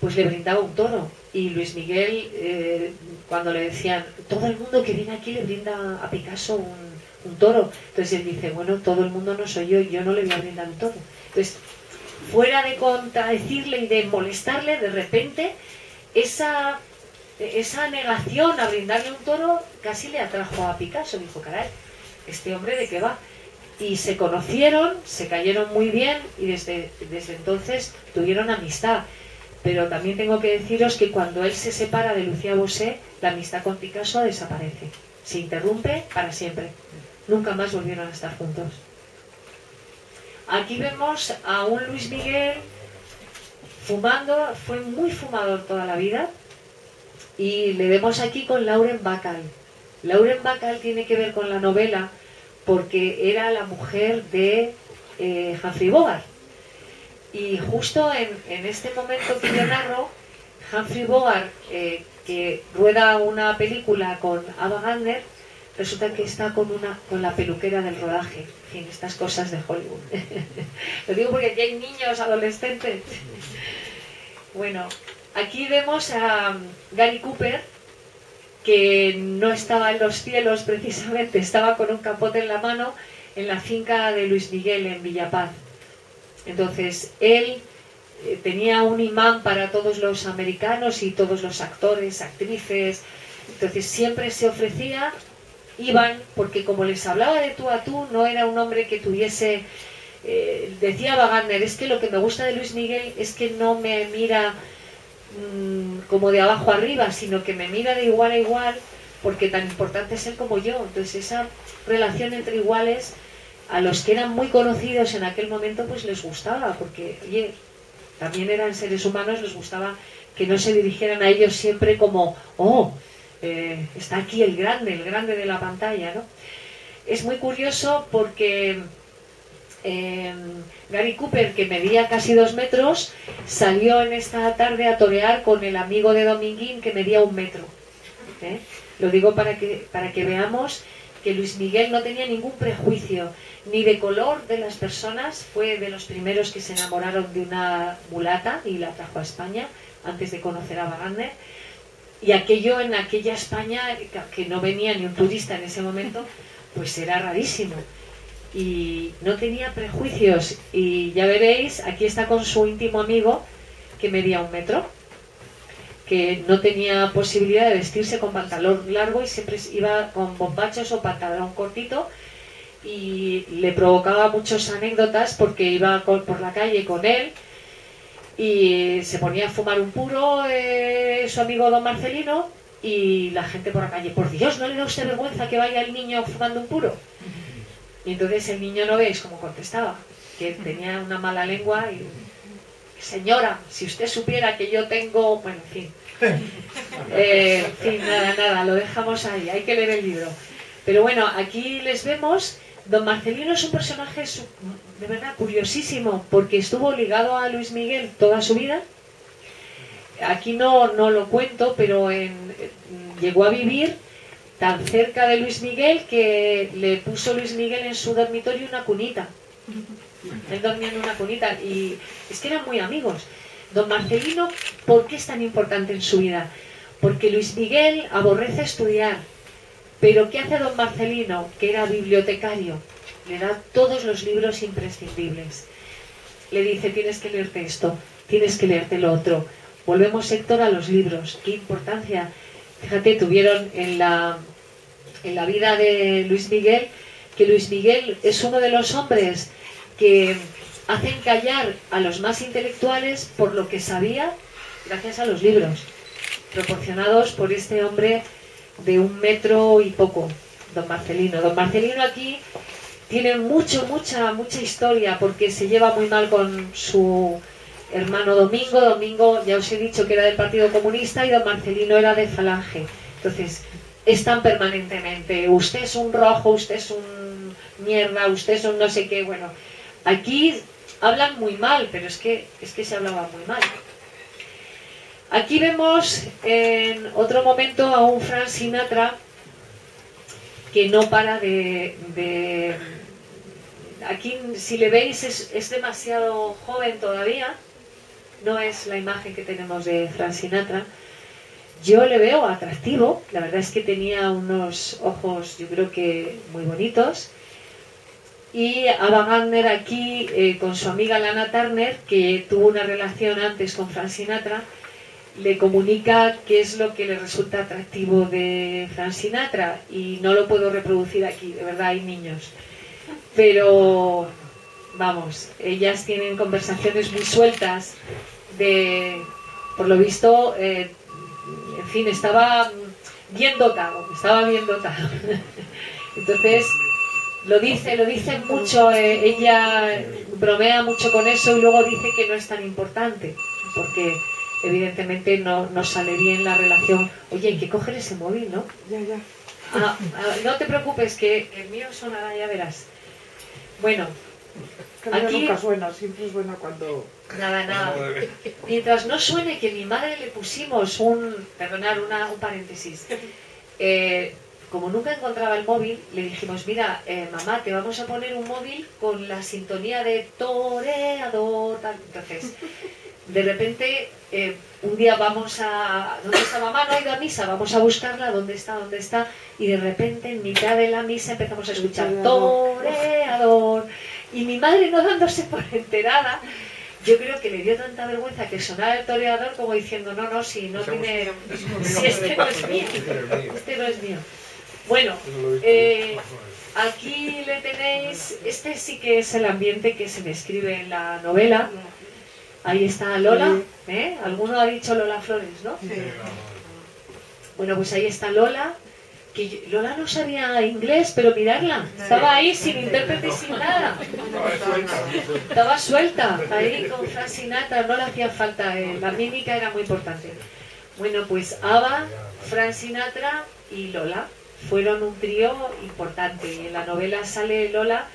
pues le brindaba un toro. Y Luis Miguel, eh, cuando le decían, todo el mundo que viene aquí le brinda a Picasso un, toro. Entonces él dice, bueno, todo el mundo no soy yo, yo no le voy a brindar un toro. Entonces, fuera de contradecirle y de molestarle, de repente, esa, esa negación a brindarle un toro casi le atrajo a Picasso. Dijo, caray, este hombre de qué va. Y se conocieron, se cayeron muy bien y desde, desde entonces tuvieron amistad. Pero también tengo que deciros que cuando él se separa de Lucía Bosé, la amistad con Picasso desaparece. Se interrumpe para siempre. Nunca más volvieron a estar juntos. Aquí vemos a un Luis Miguel fumando, fue muy fumador toda la vida. Y le vemos aquí con Lauren Bacall. Lauren Bacall tiene que ver con la novela porque era la mujer de eh, Humphrey Bogart. Y justo en, este momento que yo narro, Humphrey Bogart, eh, que rueda una película con Ava Gardner, resulta que está con, una, con la peluquera del rodaje. En estas cosas de Hollywood. Lo digo porque aquí hay niños, adolescentes. bueno, aquí vemos a Gary Cooper, que no estaba en los cielos precisamente, estaba con un capote en la mano en la finca de Luis Miguel en Villapaz. Entonces, él eh, tenía un imán para todos los americanos y todos los actores, actrices. Entonces, siempre se ofrecía, iban, porque como les hablaba de tú a tú, no era un hombre que tuviese. Eh, decía Wagner, es que lo que me gusta de Luis Miguel es que no me mira mm, como de abajo arriba, sino que me mira de igual a igual, porque tan importante es él como yo. Entonces, esa relación entre iguales a los que eran muy conocidos en aquel momento pues les gustaba, porque oye, también eran seres humanos, les gustaba que no se dirigieran a ellos siempre como, oh, eh, está aquí el grande, el grande de la pantalla, ¿no? Es muy curioso porque eh, Gary Cooper, que medía casi dos metros, salió en esta tarde a torear con el amigo de Dominguín que medía un metro. ¿eh? Lo digo para que, para que veamos que Luis Miguel no tenía ningún prejuicio ni de color de las personas, fue de los primeros que se enamoraron de una mulata y la trajo a España antes de conocer a Wagner. Y aquello en aquella España, que no venía ni un turista en ese momento, pues era rarísimo. Y no tenía prejuicios. Y ya veréis, aquí está con su íntimo amigo, que medía un metro, que no tenía posibilidad de vestirse con pantalón largo y siempre iba con bombachos o pantalón cortito y le provocaba muchas anécdotas porque iba por la calle con él y se ponía a fumar un puro eh, su amigo don Marcelino y la gente por la calle, por Dios, ¿no le da usted vergüenza que vaya el niño fumando un puro? Y entonces el niño no veis cómo contestaba, que tenía una mala lengua y señora, si usted supiera que yo tengo, bueno, en fin. Eh, en fin, nada, nada, lo dejamos ahí, hay que leer el libro. Pero bueno, aquí les vemos Don Marcelino es un personaje de verdad curiosísimo porque estuvo ligado a Luis Miguel toda su vida. Aquí no, no lo cuento, pero llegó a vivir tan cerca de Luis Miguel que le puso Luis Miguel en su dormitorio una cunita. Él dormía en una cunita y es que eran muy amigos. Don Marcelino, ¿por qué es tan importante en su vida? Porque Luis Miguel aborrece estudiar, pero ¿qué hace don Marcelino, que era bibliotecario? Le da todos los libros imprescindibles. Le dice, tienes que leerte esto, tienes que leerte lo otro. Volvemos, Héctor, a los libros. Qué importancia. Fíjate, tuvieron en la, en la vida de Luis Miguel, que Luis Miguel es uno de los hombres que hacen callar a los más intelectuales por lo que sabía gracias a los libros, proporcionados por este hombre de un metro y poco, don Marcelino. Don Marcelino aquí tiene mucho, mucha, mucha historia porque se lleva muy mal con su hermano Domingo. Domingo, ya os he dicho que era del Partido Comunista y don Marcelino era de Falange. Entonces, están permanentemente, usted es un rojo, usted es un mierda, usted es un no sé qué. Bueno, aquí hablan muy mal, pero es que, es que se hablaba muy mal. Aquí vemos en otro momento a un Frank Sinatra que no para de... Aquí, si le veis, es, es, demasiado joven todavía. No es la imagen que tenemos de Frank Sinatra. Yo le veo atractivo. La verdad es que tenía unos ojos, yo creo que muy bonitos. Y Ava Gardner aquí, eh, con su amiga Lana Turner, que tuvo una relación antes con Frank Sinatra, le comunica qué es lo que le resulta atractivo de Frank Sinatra y no lo puedo reproducir aquí, de verdad hay niños. Pero, vamos, ellas tienen conversaciones muy sueltas de, por lo visto, eh, en fin, estaba bien dotado, estaba bien dotado. Entonces, lo dice, lo dice mucho, eh, ella bromea mucho con eso y luego dice que no es tan importante, porque evidentemente no, no sale bien la relación. Oye, hay que coger ese móvil, ¿no? Ya, ya. Ah, ah, no te preocupes, que el mío sonará, ya verás. Bueno, aquí nunca suena, siempre suena cuando... Nada, nada. Mientras no suene que mi madre le pusimos un, perdonar, una, un paréntesis. Eh, como nunca encontraba el móvil, le dijimos, mira, eh, mamá, te vamos a poner un móvil con la sintonía de toreador, tal. Entonces, de repente, eh, un día vamos a... ¿Dónde está mamá? No ha ido a misa, vamos a buscarla, ¿dónde está? ¿Dónde está? Y de repente, en mitad de la misa, empezamos a escuchar toreador. Y mi madre, no dándose por enterada, yo creo que le dio tanta vergüenza que sonara el toreador como diciendo, no, no, si no tiene... Si este no es mío. Este no es mío. Bueno, eh, aquí le tenéis... Este sí que es el ambiente que se describe en la novela Ahí está Lola, ¿eh? Alguno ha dicho Lola Flores, ¿no? Sí. Bueno, pues ahí está Lola, que Lola no sabía inglés, pero mirarla, estaba ahí sin intérprete y sin nada. Estaba suelta, ahí con Fran Sinatra, no le hacía falta, eh, la mímica era muy importante. Bueno, pues Ava, Fran Sinatra y Lola fueron un trío importante. Y en la novela sale Lola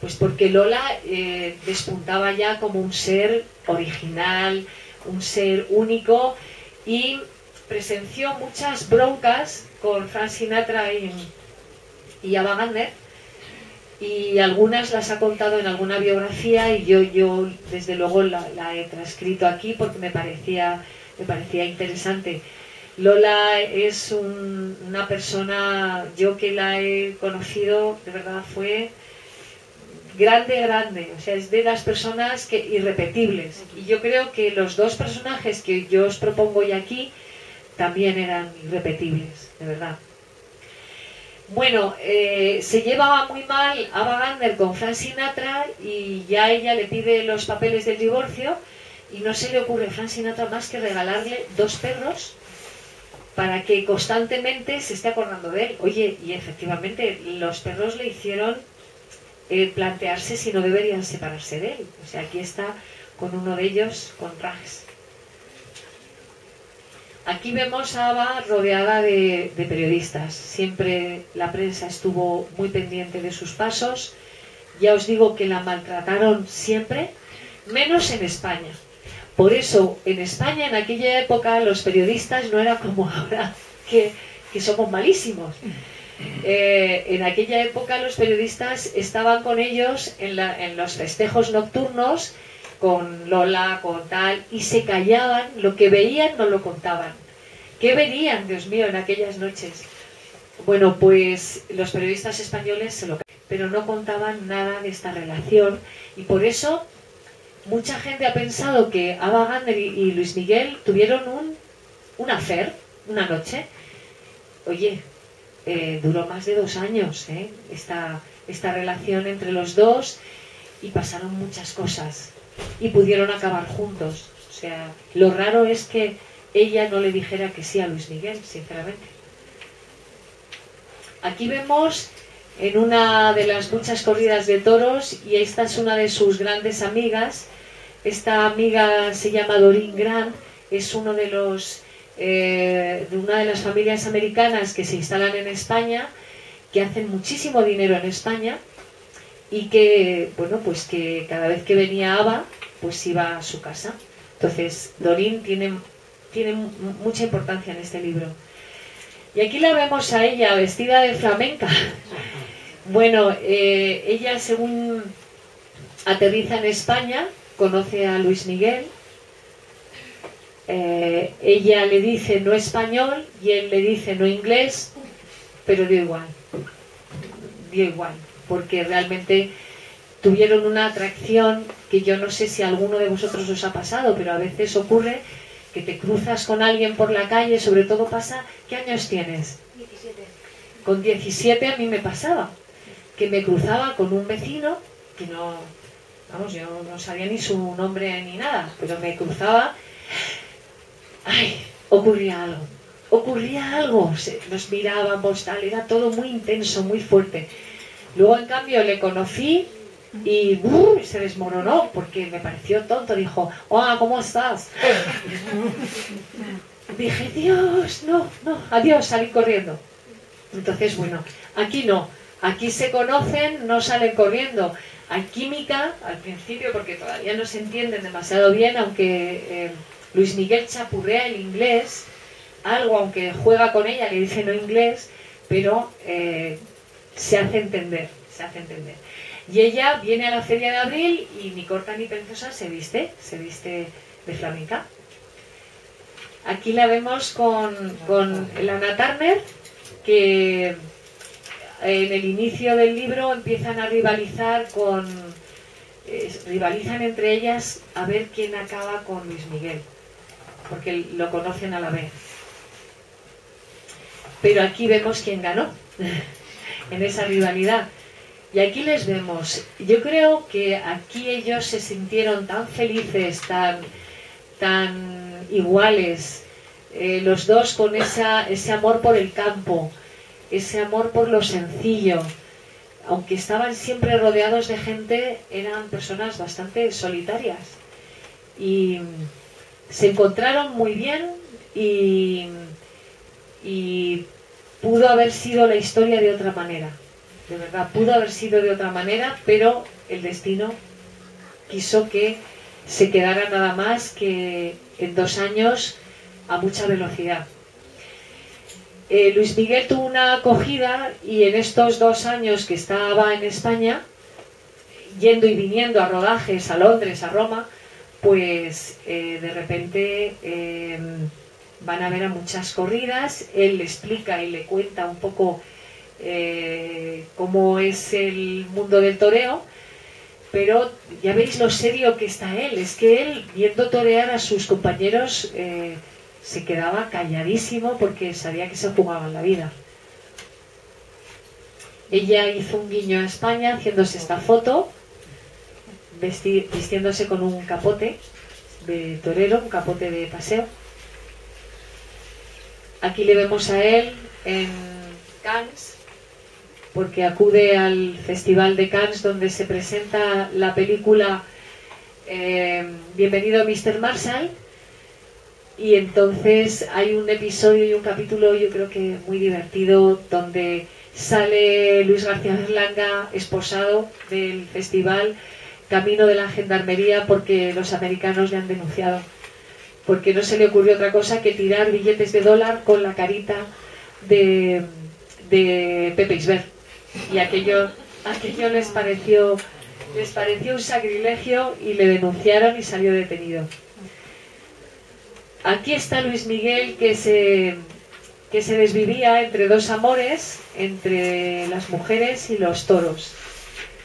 pues porque Lola eh, despuntaba ya como un ser original, un ser único y presenció muchas broncas con Frank Sinatra y, Ava Gardner y algunas las ha contado en alguna biografía y yo, yo desde luego la, he transcrito aquí porque me parecía, me parecía interesante. Lola es una persona, yo que la he conocido, de verdad fue grande, grande. O sea, es de las personas que irrepetibles. Y yo creo que los dos personajes que yo os propongo hoy aquí también eran irrepetibles, de verdad. Bueno, eh, se llevaba muy mal Ava Gardner con Frank Sinatra y ya ella le pide los papeles del divorcio y no se le ocurre a Frank Sinatra más que regalarle dos perros para que constantemente se esté acordando de él. Oye, y efectivamente los perros le hicieron plantearse si no deberían separarse de él. O sea, aquí está con uno de ellos, con Rags. Aquí vemos a Ava rodeada de, periodistas. Siempre la prensa estuvo muy pendiente de sus pasos. Ya os digo que la maltrataron siempre, menos en España. Por eso, en España, en aquella época, los periodistas no eran como ahora, que, que somos malísimos. Eh, en aquella época los periodistas estaban con ellos en, los festejos nocturnos, con Lola, con tal, y se callaban, lo que veían no lo contaban. ¿Qué verían, Dios mío, en aquellas noches? Bueno, pues los periodistas españoles se lo pero no contaban nada de esta relación y por eso mucha gente ha pensado que Ava Gardner y, Luis Miguel tuvieron un, un affair una noche oye, eh, duró más de dos años ¿eh? esta, esta relación entre los dos y pasaron muchas cosas y pudieron acabar juntos. O sea, lo raro es que ella no le dijera que sí a Luis Miguel, sinceramente. Aquí vemos en una de las muchas corridas de toros y esta es una de sus grandes amigas. Esta amiga se llama Doreen Grant, es uno de los eh, de una de las familias americanas que se instalan en España, que hacen muchísimo dinero en España y que, bueno, pues que cada vez que venía Ava, pues iba a su casa. Entonces, Doreen tiene, tiene mucha importancia en este libro. Y aquí la vemos a ella vestida de flamenca. Bueno, eh, ella según aterriza en España, conoce a Luis Miguel, eh, ella le dice no español y él le dice no inglés, pero dio igual, dio igual, porque realmente tuvieron una atracción que yo no sé si a alguno de vosotros os ha pasado, pero a veces ocurre que te cruzas con alguien por la calle, sobre todo pasa, ¿qué años tienes? 17. Con 17 a mí me pasaba, que me cruzaba con un vecino, que no, vamos, yo no sabía ni su nombre ni nada, pero me cruzaba ay, ocurría algo, ocurría algo, nos mirábamos, tal, era todo muy intenso, muy fuerte. Luego, en cambio, le conocí y se desmoronó porque me pareció tonto. Dijo, hola, ¿cómo estás? Dije, Dios, no, no, adiós, salí corriendo. Entonces, bueno, aquí no, aquí se conocen, no salen corriendo. Hay química al principio porque todavía no se entienden demasiado bien, aunque... Eh, Luis Miguel chapurrea el inglés, algo aunque juega con ella, le dice no inglés, pero eh, se hace entender, se hace entender. Y ella viene a la feria de abril y ni corta ni penzosa se viste, se viste de flamenca. Aquí la vemos con, con Lana Turner, que en el inicio del libro empiezan a rivalizar con, eh, rivalizan entre ellas a ver quién acaba con Luis Miguel porque lo conocen a la vez. Pero aquí vemos quién ganó en esa rivalidad. Y aquí les vemos. Yo creo que aquí ellos se sintieron tan felices, tan, tan iguales, eh, los dos con esa, ese amor por el campo, ese amor por lo sencillo. Aunque estaban siempre rodeados de gente, eran personas bastante solitarias. Y, se encontraron muy bien y, pudo haber sido la historia de otra manera. De verdad, pudo haber sido de otra manera, pero el destino quiso que se quedara nada más que en dos años a mucha velocidad. Eh, Luis Miguel tuvo una acogida y en estos dos años que estaba en España, yendo y viniendo a rodajes a Londres, a Roma, pues eh, de repente em, van a ver a muchas corridas, él le explica y le cuenta un poco eh, cómo es el mundo del toreo, pero ya veis lo serio que está él, es que él viendo torear a sus compañeros eh, se quedaba calladísimo porque sabía que se jugaban la vida. Ella hizo un guiño a España haciéndose esta foto vistiéndose con un capote de torero, un capote de paseo. Aquí le vemos a él en Cannes, porque acude al Festival de Cannes donde se presenta la película eh, Bienvenido Mr. Marshall. Y entonces hay un episodio y un capítulo, yo creo que muy divertido, donde sale Luis García Berlanga esposado del festival camino de la gendarmería porque los americanos le han denunciado. Porque no se le ocurrió otra cosa que tirar billetes de dólar con la carita de, de Pepe Isber. Y aquello, aquello les pareció les pareció un sacrilegio y le denunciaron y salió detenido. Aquí está Luis Miguel que se, que se desvivía entre dos amores, entre las mujeres y los toros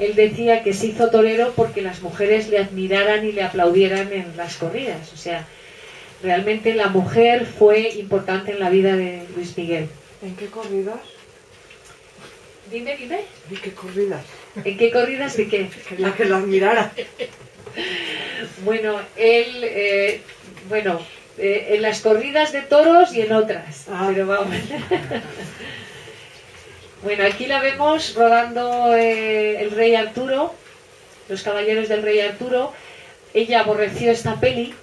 él decía que se hizo torero porque las mujeres le admiraran y le aplaudieran en las corridas. O sea, realmente la mujer fue importante en la vida de Luis Miguel. ¿En qué corridas? Dime, dime. ¿En qué corridas? ¿En qué corridas de qué? La que lo admirara. Bueno, él, eh, bueno, eh, en las corridas de toros y en otras. Ah. Pero vamos. bueno, aquí la vemos rodando eh, el rey Arturo, los caballeros del rey Arturo. Ella aborreció esta peli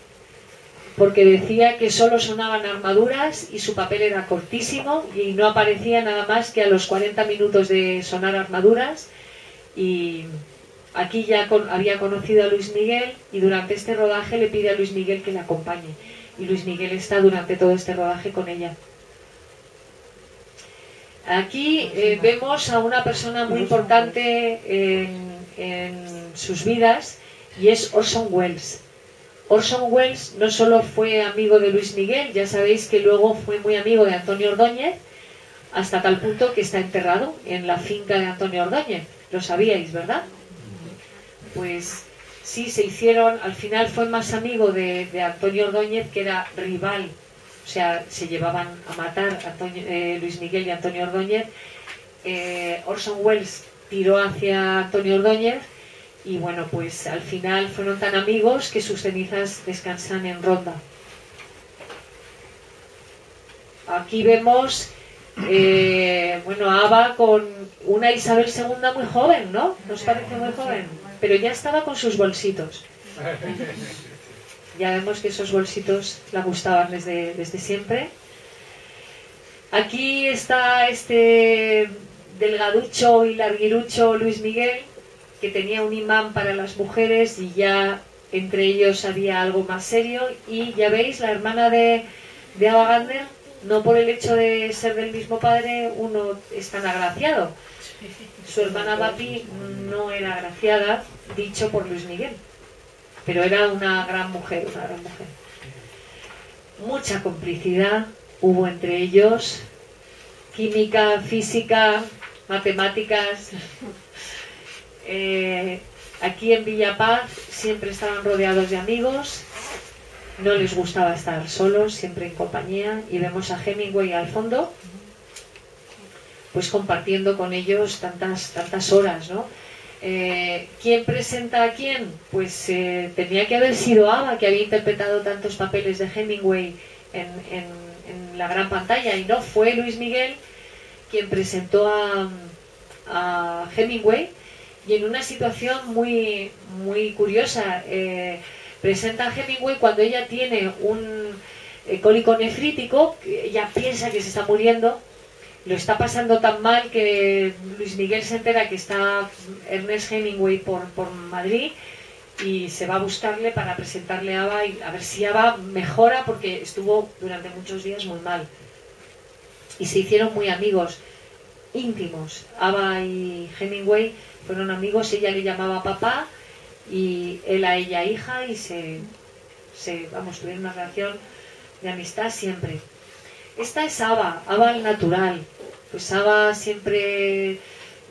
porque decía que solo sonaban armaduras y su papel era cortísimo y no aparecía nada más que a los 40 minutos de sonar armaduras y aquí ya había conocido a Luis Miguel y durante este rodaje le pide a Luis Miguel que le acompañe y Luis Miguel está durante todo este rodaje con ella. Aquí eh, vemos a una persona muy importante en, en sus vidas y es Orson Welles. Orson Welles no solo fue amigo de Luis Miguel, ya sabéis que luego fue muy amigo de Antonio Ordóñez, hasta tal punto que está enterrado en la finca de Antonio Ordóñez. Lo sabíais, ¿verdad? Pues sí, se hicieron, al final fue más amigo de, Antonio Ordóñez, que era rival, o sea, se llevaban a matar eh, Luis Miguel y Antonio Ordóñez. Eh, Orson Welles tiró hacia Antonio Ordóñez y bueno, pues al final fueron tan amigos que sus cenizas descansan en Ronda. Aquí vemos, eh, bueno, Ava con una Isabel II muy joven, ¿no? ¿Nos parece muy joven? Pero ya estaba con sus bolsitos. Ya vemos que esos bolsitos la gustaban desde, desde siempre. Aquí está este delgaducho y larguirucho Luis Miguel, que tenía un imán para las mujeres y ya entre ellos había algo más serio. Y ya veis, la hermana de, de Ava Gardner, no por el hecho de ser del mismo padre, uno es tan agraciado. Su hermana Bapi no era agraciada, dicho por Luis Miguel, pero era una gran mujer, una gran mujer. Mucha complicidad hubo entre ellos, química, física, matemáticas. Eh, aquí en Villapaz siempre estaban rodeados de amigos, no les gustaba estar solos, siempre en compañía, y vemos a Hemingway al fondo, pues compartiendo con ellos tantas, tantas horas, ¿no? Eh, ¿Quién presenta a quién? Pues eh, tenía que haber sido Ava, que había interpretado tantos papeles de Hemingway en, la gran pantalla, y no fue Luis Miguel quien presentó a Hemingway, y en una situación muy, muy curiosa. eh, presenta a Hemingway cuando ella tiene un eh, cólico nefrítico, ella piensa que se está muriendo, lo está pasando tan mal que Luis Miguel se entera que está Ernest Hemingway por, por Madrid y se va a buscarle para presentarle a Ava y a ver si Ava mejora porque estuvo durante muchos días muy mal. Y se hicieron muy amigos, íntimos. Ava y Hemingway fueron amigos, ella le llamaba papá y él a ella hija y se, vamos, tuvieron una relación de amistad siempre. Esta es Ava, Ava al natural. Pues Ava siempre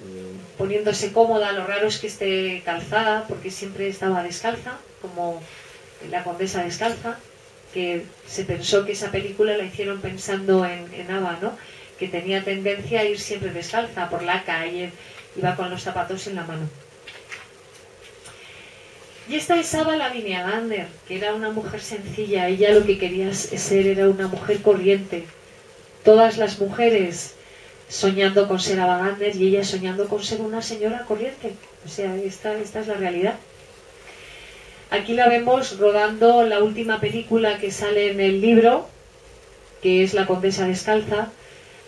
mm, poniéndose cómoda, lo raro es que esté calzada, porque siempre estaba descalza, como la condesa descalza, que se pensó que esa película la hicieron pensando en, en Ava, ¿no? Que tenía tendencia a ir siempre descalza por la calle, iba con los zapatos en la mano. Y esta es Ava Lavinia Gander, que era una mujer sencilla. Ella lo que quería ser era una mujer corriente. Todas las mujeres soñando con ser Ava Gardner y ella soñando con ser una señora corriente. O sea, esta, esta es la realidad. Aquí la vemos rodando la última película que sale en el libro, que es La Condesa Descalza.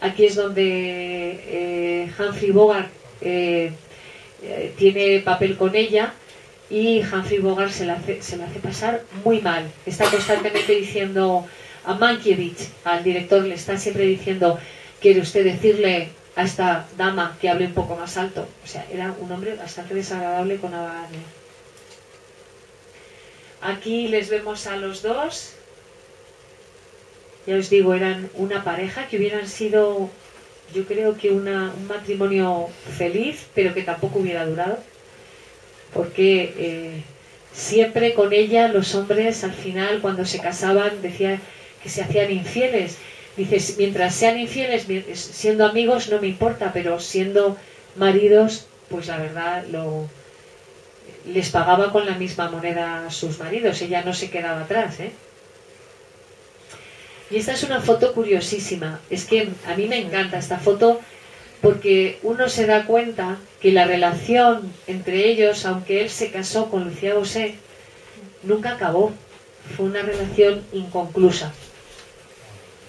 Aquí es donde eh, Humphrey Bogart eh, eh, tiene papel con ella y Humphrey Bogart se la, hace, se hace pasar muy mal. Está constantemente diciendo a Mankiewicz, al director, le está siempre diciendo, ¿quiere usted decirle a esta dama que hable un poco más alto? O sea, era un hombre bastante desagradable con Ava. Aquí les vemos a los dos. Ya os digo, eran una pareja que hubieran sido, yo creo que una, un matrimonio feliz, pero que tampoco hubiera durado porque eh, siempre con ella los hombres al final cuando se casaban decían que se hacían infieles, Dice, mientras sean infieles, siendo amigos no me importa, pero siendo maridos, pues la verdad lo les pagaba con la misma moneda a sus maridos, ella no se quedaba atrás, ¿eh? Y esta es una foto curiosísima. Es que a mí me encanta esta foto porque uno se da cuenta que la relación entre ellos, aunque él se casó con Lucía Bosé, nunca acabó. Fue una relación inconclusa.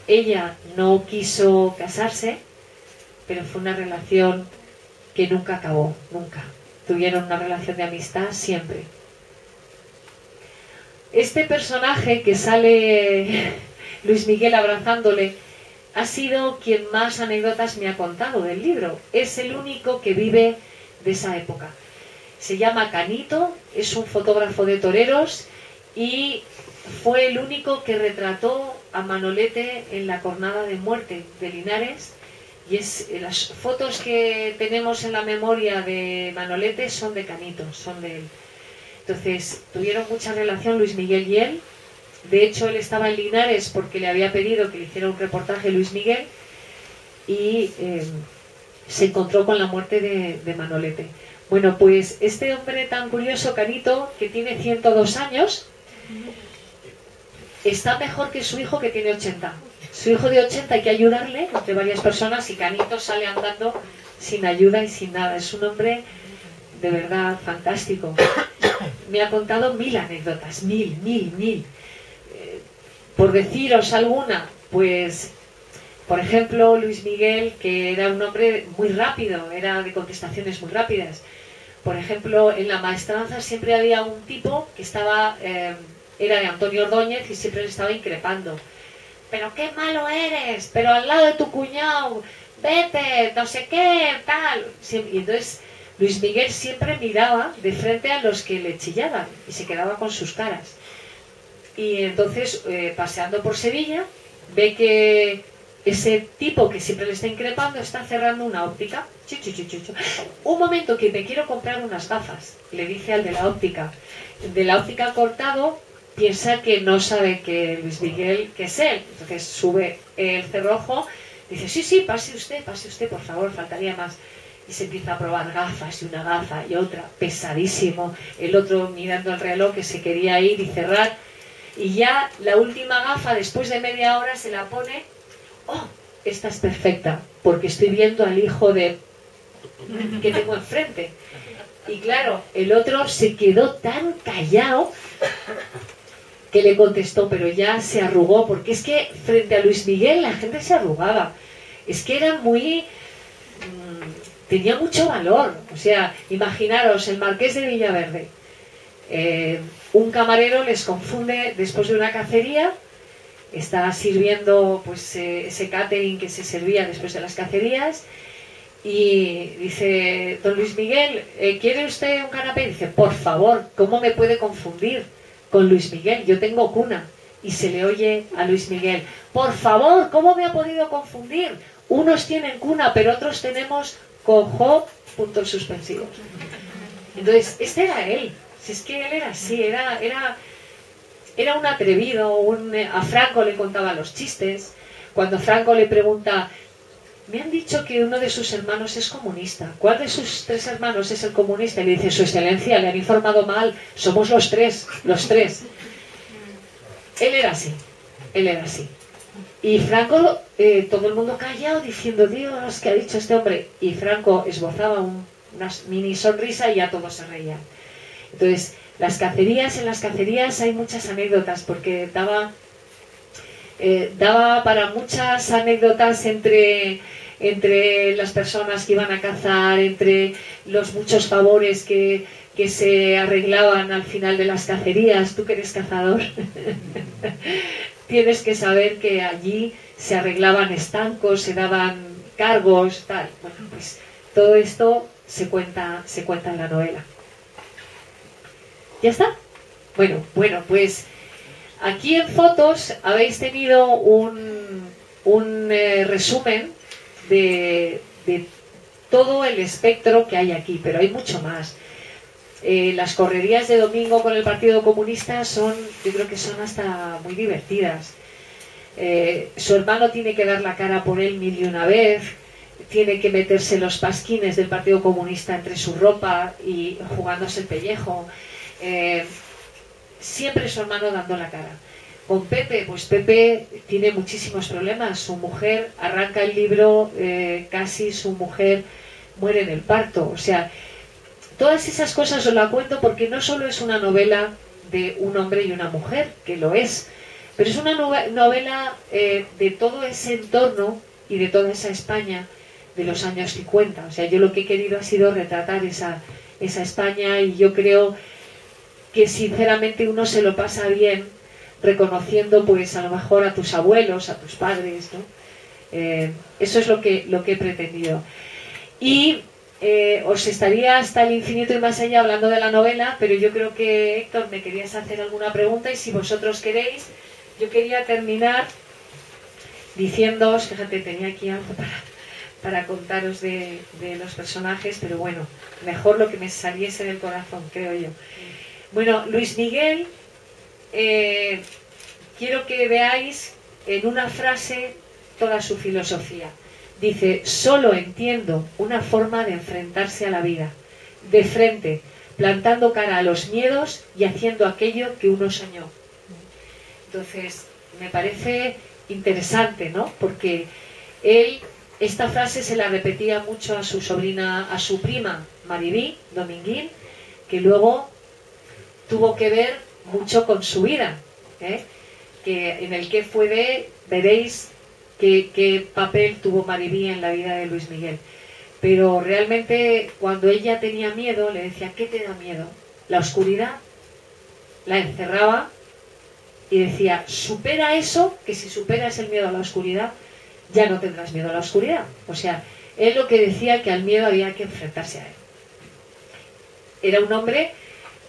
Ella no quiso casarse, pero fue una relación que nunca acabó, nunca. Tuvieron una relación de amistad siempre. Este personaje que sale Luis Miguel abrazándole, ha sido quien más anécdotas me ha contado del libro. Es el único que vive de esa época. Se llama Canito, es un fotógrafo de toreros y fue el único que retrató a Manolete en la jornada de muerte de Linares. Y es, las fotos que tenemos en la memoria de Manolete son de Canito, son de él. Entonces, tuvieron mucha relación Luis Miguel y él. De hecho, él estaba en Linares porque le había pedido que le hiciera un reportaje Luis Miguel y eh, se encontró con la muerte de, Manolete. Bueno, pues este hombre tan curioso, Canito, que tiene 102 años, está mejor que su hijo que tiene 80. Su hijo de 80 hay que ayudarle entre varias personas y Canito sale andando sin ayuda y sin nada. Es un hombre de verdad fantástico. Me ha contado mil anécdotas, mil, mil, mil por deciros alguna, pues, por ejemplo, Luis Miguel, que era un hombre muy rápido, era de contestaciones muy rápidas. Por ejemplo, en la maestranza siempre había un tipo que estaba, eh, era de Antonio Ordóñez y siempre le estaba increpando. Pero qué malo eres, pero al lado de tu cuñado, vete, no sé qué, tal. Y entonces Luis Miguel siempre miraba de frente a los que le chillaban y se quedaba con sus caras. Y entonces, eh, paseando por Sevilla, ve que ese tipo que siempre le está increpando está cerrando una óptica. Un momento que me quiero comprar unas gafas, le dice al de la óptica. De la óptica cortado piensa que no sabe que Luis Miguel que es él. Entonces sube el cerrojo, dice, sí, sí, pase usted, pase usted, por favor, faltaría más. Y se empieza a probar gafas y una gafa y otra, pesadísimo. El otro mirando el reloj que se quería ir y cerrar y ya la última gafa, después de media hora, se la pone. ¡Oh! Esta es perfecta, porque estoy viendo al hijo de que tengo enfrente. Y claro, el otro se quedó tan callado que le contestó, pero ya se arrugó, porque es que frente a Luis Miguel la gente se arrugaba. Es que era muy... Mm, tenía mucho valor. O sea, imaginaros, el marqués de Villaverde. Eh, un camarero les confunde después de una cacería, está sirviendo pues eh, ese catering que se servía después de las cacerías y dice, don Luis Miguel, eh, ¿quiere usted un canapé? dice, por favor, ¿cómo me puede confundir con Luis Miguel? Yo tengo cuna. Y se le oye a Luis Miguel, por favor, ¿cómo me ha podido confundir? Unos tienen cuna, pero otros tenemos cojo, puntos suspensivos. Entonces, este era él, si es que él era así, era, era, era un atrevido, un, a Franco le contaba los chistes. Cuando Franco le pregunta, me han dicho que uno de sus hermanos es comunista. ¿Cuál de sus tres hermanos es el comunista? Y le dice, Su Excelencia, le han informado mal, somos los tres, los tres. Él era así, él era así. Y Franco, eh, todo el mundo callado diciendo, Dios, ¿qué ha dicho este hombre? Y Franco esbozaba una mini sonrisa y ya todos se reían. Entonces, las cacerías, en las cacerías hay muchas anécdotas, porque daba, eh, daba para muchas anécdotas entre, entre las personas que iban a cazar, entre los muchos favores que, que se arreglaban al final de las cacerías. Tú que eres cazador, tienes que saber que allí se arreglaban estancos, se daban cargos, tal. Bueno, pues todo esto se cuenta, se cuenta en la novela. ¿Ya está? Bueno, bueno, pues aquí en fotos habéis tenido un, un eh, resumen de, todo el espectro que hay aquí, pero hay mucho más. Eh, las correrías de domingo con el Partido Comunista son, yo creo que son hasta muy divertidas. eh, su hermano tiene que dar la cara por él mil y una vez, tiene que meterse los pasquines del Partido Comunista entre su ropa y jugándose el pellejo. Eh, siempre su hermano dando la cara. Con Pepe, pues Pepe tiene muchísimos problemas. Su mujer arranca el libro, eh, casi su mujer muere en el parto. O sea, todas esas cosas os la cuento porque no solo es una novela de un hombre y una mujer, que lo es, pero es una novela eh, de todo ese entorno y de toda esa España de los años 50. O sea, yo lo que he querido ha sido retratar esa, esa España y yo creo que sinceramente uno se lo pasa bien reconociendo pues a lo mejor a tus abuelos, a tus padres, ¿no? Eh, eso es lo que, lo que he pretendido. Y eh, os estaría hasta el infinito y más allá hablando de la novela, pero yo creo que Héctor me querías hacer alguna pregunta y si vosotros queréis, yo quería terminar diciéndoos, fíjate, tenía aquí algo para, para contaros de, de, los personajes, pero bueno, mejor lo que me saliese del corazón, creo yo. Bueno, Luis Miguel, eh, quiero que veáis en una frase toda su filosofía. Dice, solo entiendo una forma de enfrentarse a la vida, de frente, plantando cara a los miedos y haciendo aquello que uno soñó. Entonces, me parece interesante, ¿no? Porque él esta frase se la repetía mucho a su sobrina, a su prima Maribí Dominguín, que luego tuvo que ver mucho con su vida, ¿eh? que en el que fue de, veréis qué, papel tuvo Maribí en la vida de Luis Miguel. Pero realmente cuando ella tenía miedo, le decía, ¿qué te da miedo? La oscuridad. La encerraba y decía, supera eso, que si superas el miedo a la oscuridad, ya no tendrás miedo a la oscuridad. O sea, él lo que decía que al miedo había que enfrentarse a él. Era un hombre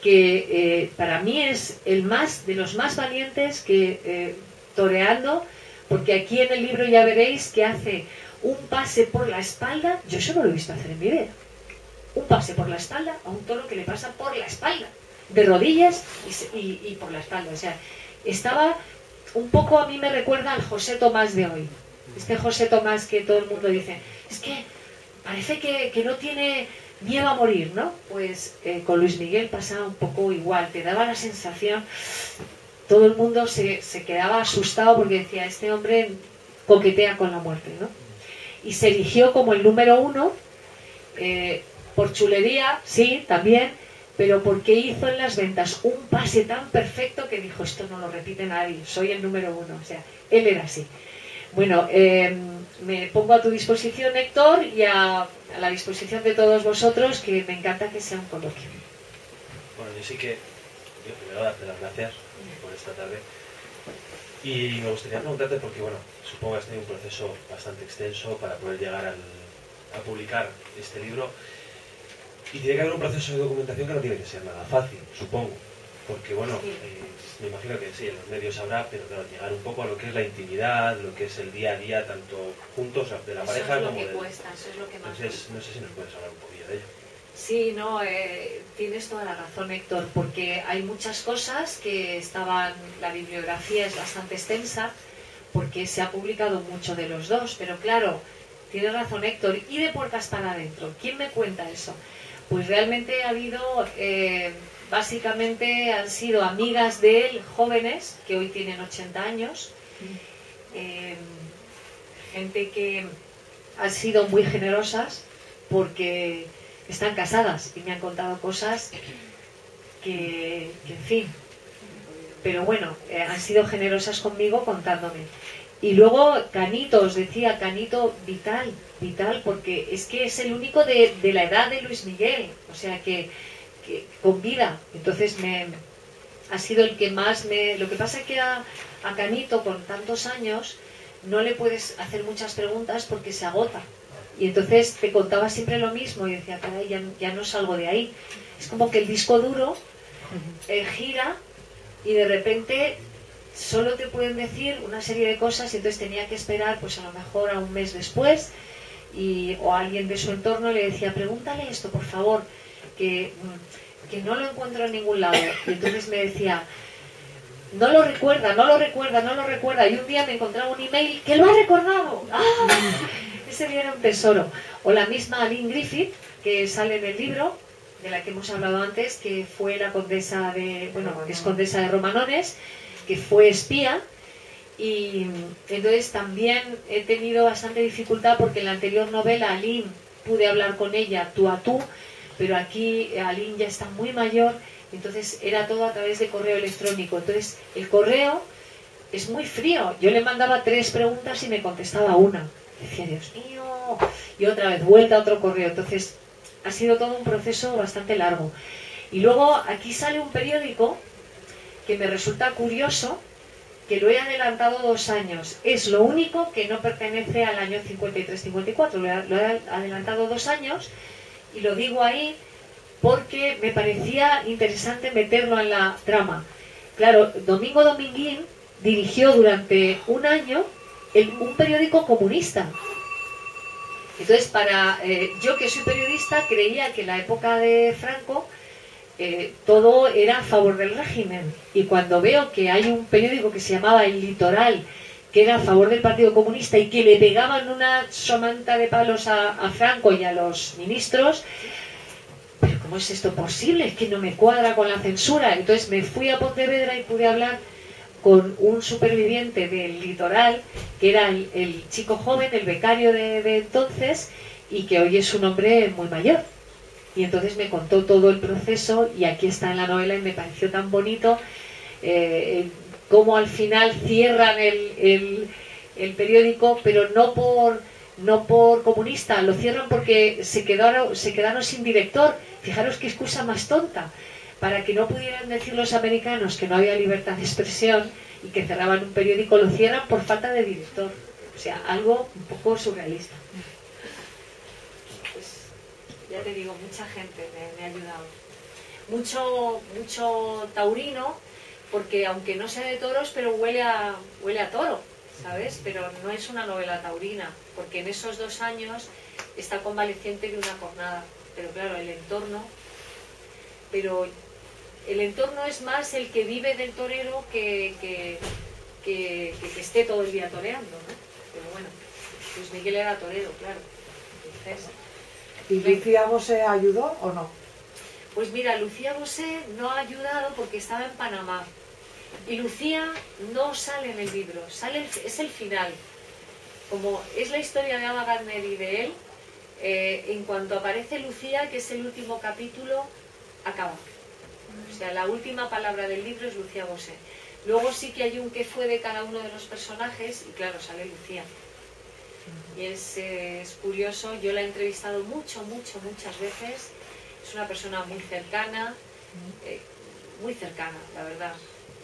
que eh, para mí es el más de los más valientes que eh, toreando, porque aquí en el libro ya veréis que hace un pase por la espalda, yo eso no lo he visto hacer en mi vida, un pase por la espalda a un toro que le pasa por la espalda, de rodillas y, por la espalda, o sea, estaba un poco a mí me recuerda al José Tomás de hoy, este José Tomás que todo el mundo dice, es que parece que, que no tiene miedo a morir, ¿no? Pues eh, con Luis Miguel pasaba un poco igual, te daba la sensación, todo el mundo se, se, quedaba asustado porque decía, este hombre coquetea con la muerte, ¿no? Y se eligió como el número uno, eh, por chulería, sí, también, pero porque hizo en las ventas un pase tan perfecto que dijo, esto no lo repite nadie, soy el número uno, o sea, él era así. Bueno, eh, me pongo a tu disposición, Héctor, y a, la disposición de todos vosotros, que me encanta que sea un coloquio. Bueno, yo sí que, yo primero darte las gracias por esta tarde. Y me gustaría preguntarte, porque bueno, supongo que has tenido un proceso bastante extenso para poder llegar a publicar este libro. Y tiene que haber un proceso de documentación que no tiene que ser nada fácil, supongo. Porque bueno, eh, me imagino que sí, en los medios habrá, pero claro, llegar un poco a lo que es la intimidad, lo que es el día a día, tanto juntos de la pareja es lo como que de... Cuesta, eso es lo que más Entonces, no sé si nos puedes hablar un poquillo de ello. Sí, no, eh, tienes toda la razón, Héctor, porque hay muchas cosas que estaban, la bibliografía es bastante extensa, porque se ha publicado mucho de los dos, pero claro, tienes razón, Héctor, y de puertas para adentro. ¿Quién me cuenta eso? Pues realmente ha habido... Eh, básicamente han sido amigas de él, jóvenes, que hoy tienen 80 años, eh, gente que han sido muy generosas porque están casadas y me han contado cosas que, en fin, pero bueno, eh, han sido generosas conmigo contándome. Y luego Canito, os decía, Canito vital, vital, porque es que es el único de, de la edad de Luis Miguel, o sea que con vida. Entonces me ha sido el que más me... Lo que pasa es que a, Canito, con tantos años, no le puedes hacer muchas preguntas porque se agota. Y entonces te contaba siempre lo mismo y decía, caray, ya, ya no salgo de ahí. Es como que el disco duro eh, gira y de repente solo te pueden decir una serie de cosas y entonces tenía que esperar pues a lo mejor a un mes después y, o alguien de su entorno le decía, pregúntale esto, por favor que, no lo encuentro en ningún lado. Y entonces me decía, no lo recuerda, no lo recuerda, no lo recuerda. Y un día me encontraba un email que lo ha recordado. ¡Ah! Ese día era un tesoro. O la misma Aline Griffith, que sale en el libro, de la que hemos hablado antes, que fue la condesa de, bueno, que es condesa de Romanones, que fue espía. Y entonces también he tenido bastante dificultad porque en la anterior novela Aline pude hablar con ella tú a tú, pero aquí Aline ya está muy mayor entonces era todo a través de correo electrónico. Entonces el correo es muy frío. Yo le mandaba tres preguntas y me contestaba una. Decía, Dios mío. Y otra vez, vuelta a otro correo. Entonces ha sido todo un proceso bastante largo. Y luego aquí sale un periódico que me resulta curioso, que lo he adelantado dos años. Es lo único que no pertenece al año 53-54. Lo he adelantado dos años y lo digo ahí porque me parecía interesante meterlo en la trama. Claro, Domingo Dominguín dirigió durante un año un periódico comunista. Entonces, para eh, yo que soy periodista, creía que en la época de Franco eh, todo era a favor del régimen. Y cuando veo que hay un periódico que se llamaba El Litoral, que era a favor del Partido Comunista y que le pegaban una somanta de palos a Franco y a los ministros, ¿cómo es esto posible? Es que no me cuadra con la censura. Entonces me fui a Pontevedra y pude hablar con un superviviente del litoral, que era el, chico joven, el becario de, entonces, y que hoy es un hombre muy mayor. Y entonces me contó todo el proceso y aquí está en la novela y me pareció tan bonito eh, cómo al final cierran el, el periódico, pero no por no por comunista, lo cierran porque se quedaron, se quedaron sin director. Fijaros qué excusa más tonta, para que no pudieran decir los americanos que no había libertad de expresión y que cerraban un periódico, lo cierran por falta de director. O sea, algo un poco surrealista. Pues ya te digo, mucha gente me, ha ayudado. Mucho, mucho taurino, porque aunque no sea de toros, pero huele a, huele a toro ¿sabes? Pero no es una novela taurina, porque en esos dos años está convaleciente de una jornada. Pero claro, el entorno, pero el entorno es más el que vive del torero que, que, que, esté todo el día toreando, ¿no? Pero bueno, pues Miguel era torero, claro. ¿Y Lucía Bosé ayudó o no? Pues mira, Lucía Bosé no ha ayudado porque estaba en Panamá. Y Lucía no sale en el libro, sale es el final. Como es la historia de Ava Gardner y de él, eh, en cuanto aparece Lucía, que es el último capítulo, acaba. O sea, la última palabra del libro es Lucía Bosé. Luego sí que hay un que fue de cada uno de los personajes y claro, sale Lucía. Y es, es curioso, yo la he entrevistado mucho, mucho, muchas veces. Es una persona muy cercana, eh, muy cercana, la verdad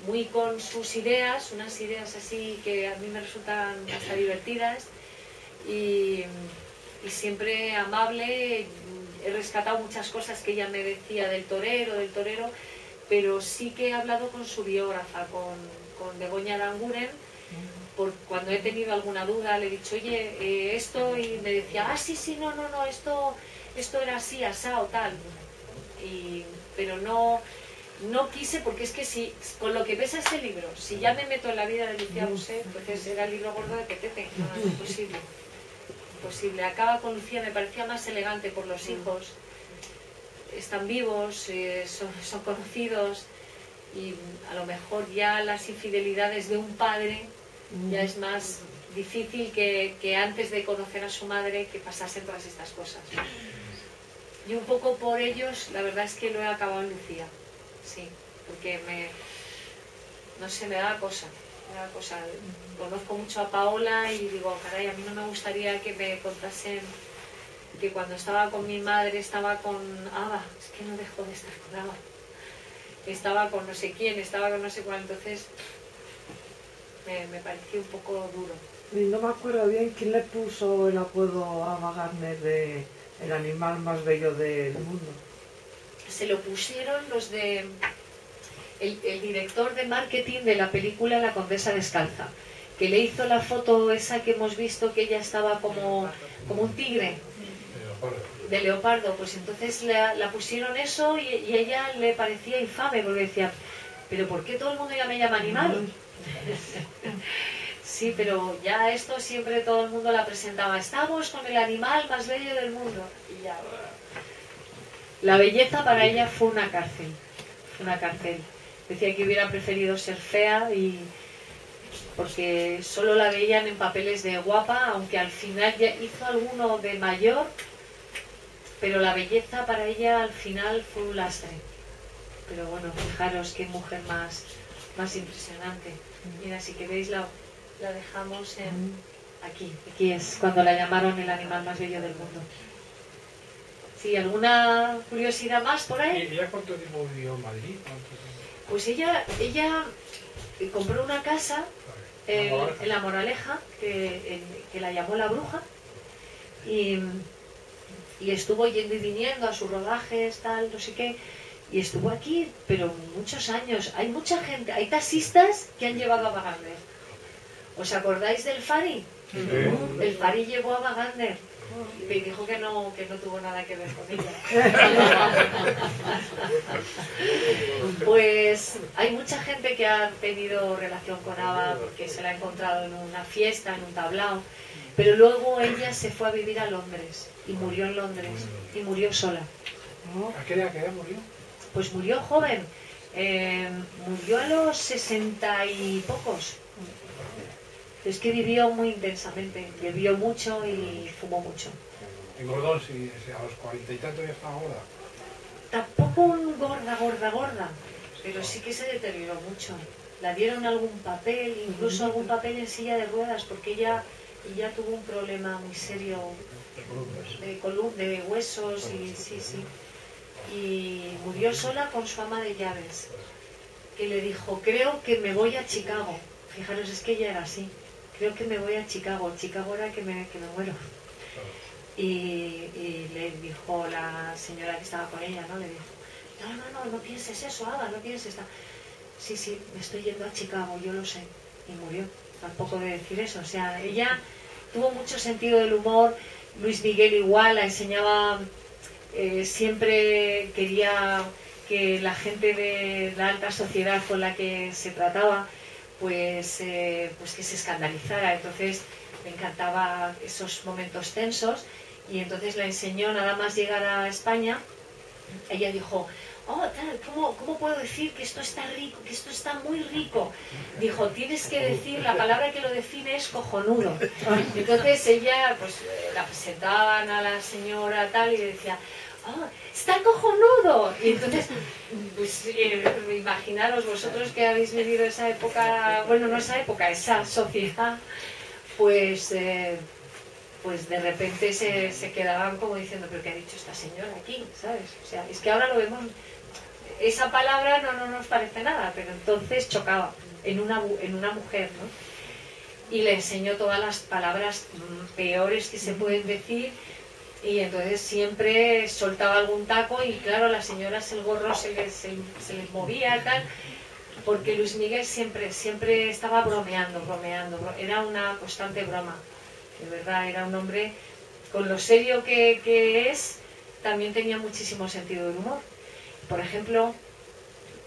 muy con sus ideas, unas ideas así que a mí me resultan hasta divertidas y, siempre amable. He rescatado muchas cosas que ella me decía del torero, del torero, pero sí que he hablado con su biógrafa, con, con Begoña Aranguren, por cuando he tenido alguna duda le he dicho, oye, eh, esto, y me decía, ah, sí, sí, no, no, no, esto, esto era así, asá o tal. Y, pero no, no quise porque es que si con lo que pesa este libro, si ya me meto en la vida de Lucía Bosé, entonces era el libro gordo de Petete, no, es imposible. Imposible. Acaba con Lucía, me parecía más elegante por los hijos. Están vivos, eh, son, conocidos y a lo mejor ya las infidelidades de un padre ya es más difícil que, que antes de conocer a su madre que pasasen todas estas cosas. Y un poco por ellos, la verdad es que lo he acabado en Lucía sí, porque me, no sé, me da cosa, me da cosa. Conozco mucho a Paola y digo, caray, a mí no me gustaría que me contasen que cuando estaba con mi madre estaba con Ava, es que no dejo de estar con Ava, estaba con no sé quién, estaba con no sé cuál, entonces me, me pareció un poco duro. Y no me acuerdo bien quién le puso el apodo a Ava de el animal más bello del mundo se lo pusieron los de el, director de marketing de la película La Condesa Descalza, que le hizo la foto esa que hemos visto que ella estaba como, como un tigre de leopardo, pues entonces la, pusieron eso y, a ella le parecía infame porque decía, ¿pero por qué todo el mundo ya me llama animal? sí, pero ya esto siempre todo el mundo la presentaba. Estamos con el animal más bello del mundo. Y ya. La belleza para ella fue una cárcel. Una cárcel. Decía que hubiera preferido ser fea y porque solo la veían en papeles de guapa, aunque al final ya hizo alguno de mayor, pero la belleza para ella al final fue un lastre. Pero bueno, fijaros qué mujer más, más impresionante. Mira, si queréis la, la dejamos en, aquí. Aquí es cuando la llamaron el animal más bello del mundo. ¿Sí? ¿Alguna curiosidad más por ahí? ¿Y ella cuánto tiempo vivió en Madrid? Pues ella, ella compró una casa Vale. en, La Moraleja. en La Moraleja, que, en- que la llamó La Bruja, y, y estuvo yendo y viniendo a sus rodajes, tal, no sé qué, y estuvo aquí, pero muchos años. Hay mucha gente, hay taxistas que han llevado a Wagner. ¿Os acordáis del Fari? El Fari llevó a Wagner. Y dijo que no, que no tuvo nada que ver con ella. Pues hay mucha gente que ha tenido relación con Ava porque se la ha encontrado en una fiesta, en un tablao, pero luego ella se fue a vivir a Londres y murió en Londres y murió sola. ¿A qué edad, a qué edad murió? Pues murió joven, eh, murió a los sesenta y pocos. Es que vivió muy intensamente, bebió mucho y fumó mucho. Engordó, si, a los cuarenta y tantos ya estaba gorda. Tampoco un gorda, gorda, gorda, pero sí que se deterioró mucho. La dieron algún papel, incluso algún papel en silla de ruedas, porque ella, ella tuvo un problema muy serio de, colu- de huesos y sí, sí. Y murió sola con su ama de llaves, que le dijo, creo que me voy a Chicago. Fijaros, es que ella era así. Creo que me voy a Chicago. Chicago era que me, que me muero. Y, y le dijo la señora que estaba con ella, ¿no? Le dijo, no, no, no, no pienses eso, Ada, no pienses. ta-". Sí, sí, me estoy yendo a Chicago, yo lo sé. Y murió. Tampoco de decir eso. O sea, ella tuvo mucho sentido del humor. Luis Miguel igual, la enseñaba, eh, siempre quería que la gente de la alta sociedad con la que se trataba, pues, eh, pues que se escandalizara. Entonces me encantaba esos momentos tensos y entonces la enseñó nada más llegar a España. Ella dijo, oh, tal, ¿cómo, ¿cómo puedo decir que esto está rico, que esto está muy rico? Dijo, tienes que decir, la palabra que lo define es cojonudo. Entonces ella, pues eh, la presentaban a la señora tal y decía, está cojonudo. Y entonces, pues eh, imaginaros vosotros que habéis vivido esa época, bueno, no esa época, esa sociedad, pues... eh, pues de repente se, se quedaban como diciendo, pero ¿qué ha dicho esta señora aquí? ¿Sabes? O sea, es que ahora lo vemos, esa palabra no, no nos parece nada, pero entonces chocaba en una, en una mujer, ¿no? Y le enseñó todas las palabras mm, peores que se pueden decir y entonces siempre soltaba algún taco y claro, a las señoras el gorro se les, se, se les movía tal, porque Luis Miguel siempre, siempre estaba bromeando, bromeando, bro- era una constante broma. De verdad era un hombre con lo serio que, que es también tenía muchísimo sentido del humor. Por ejemplo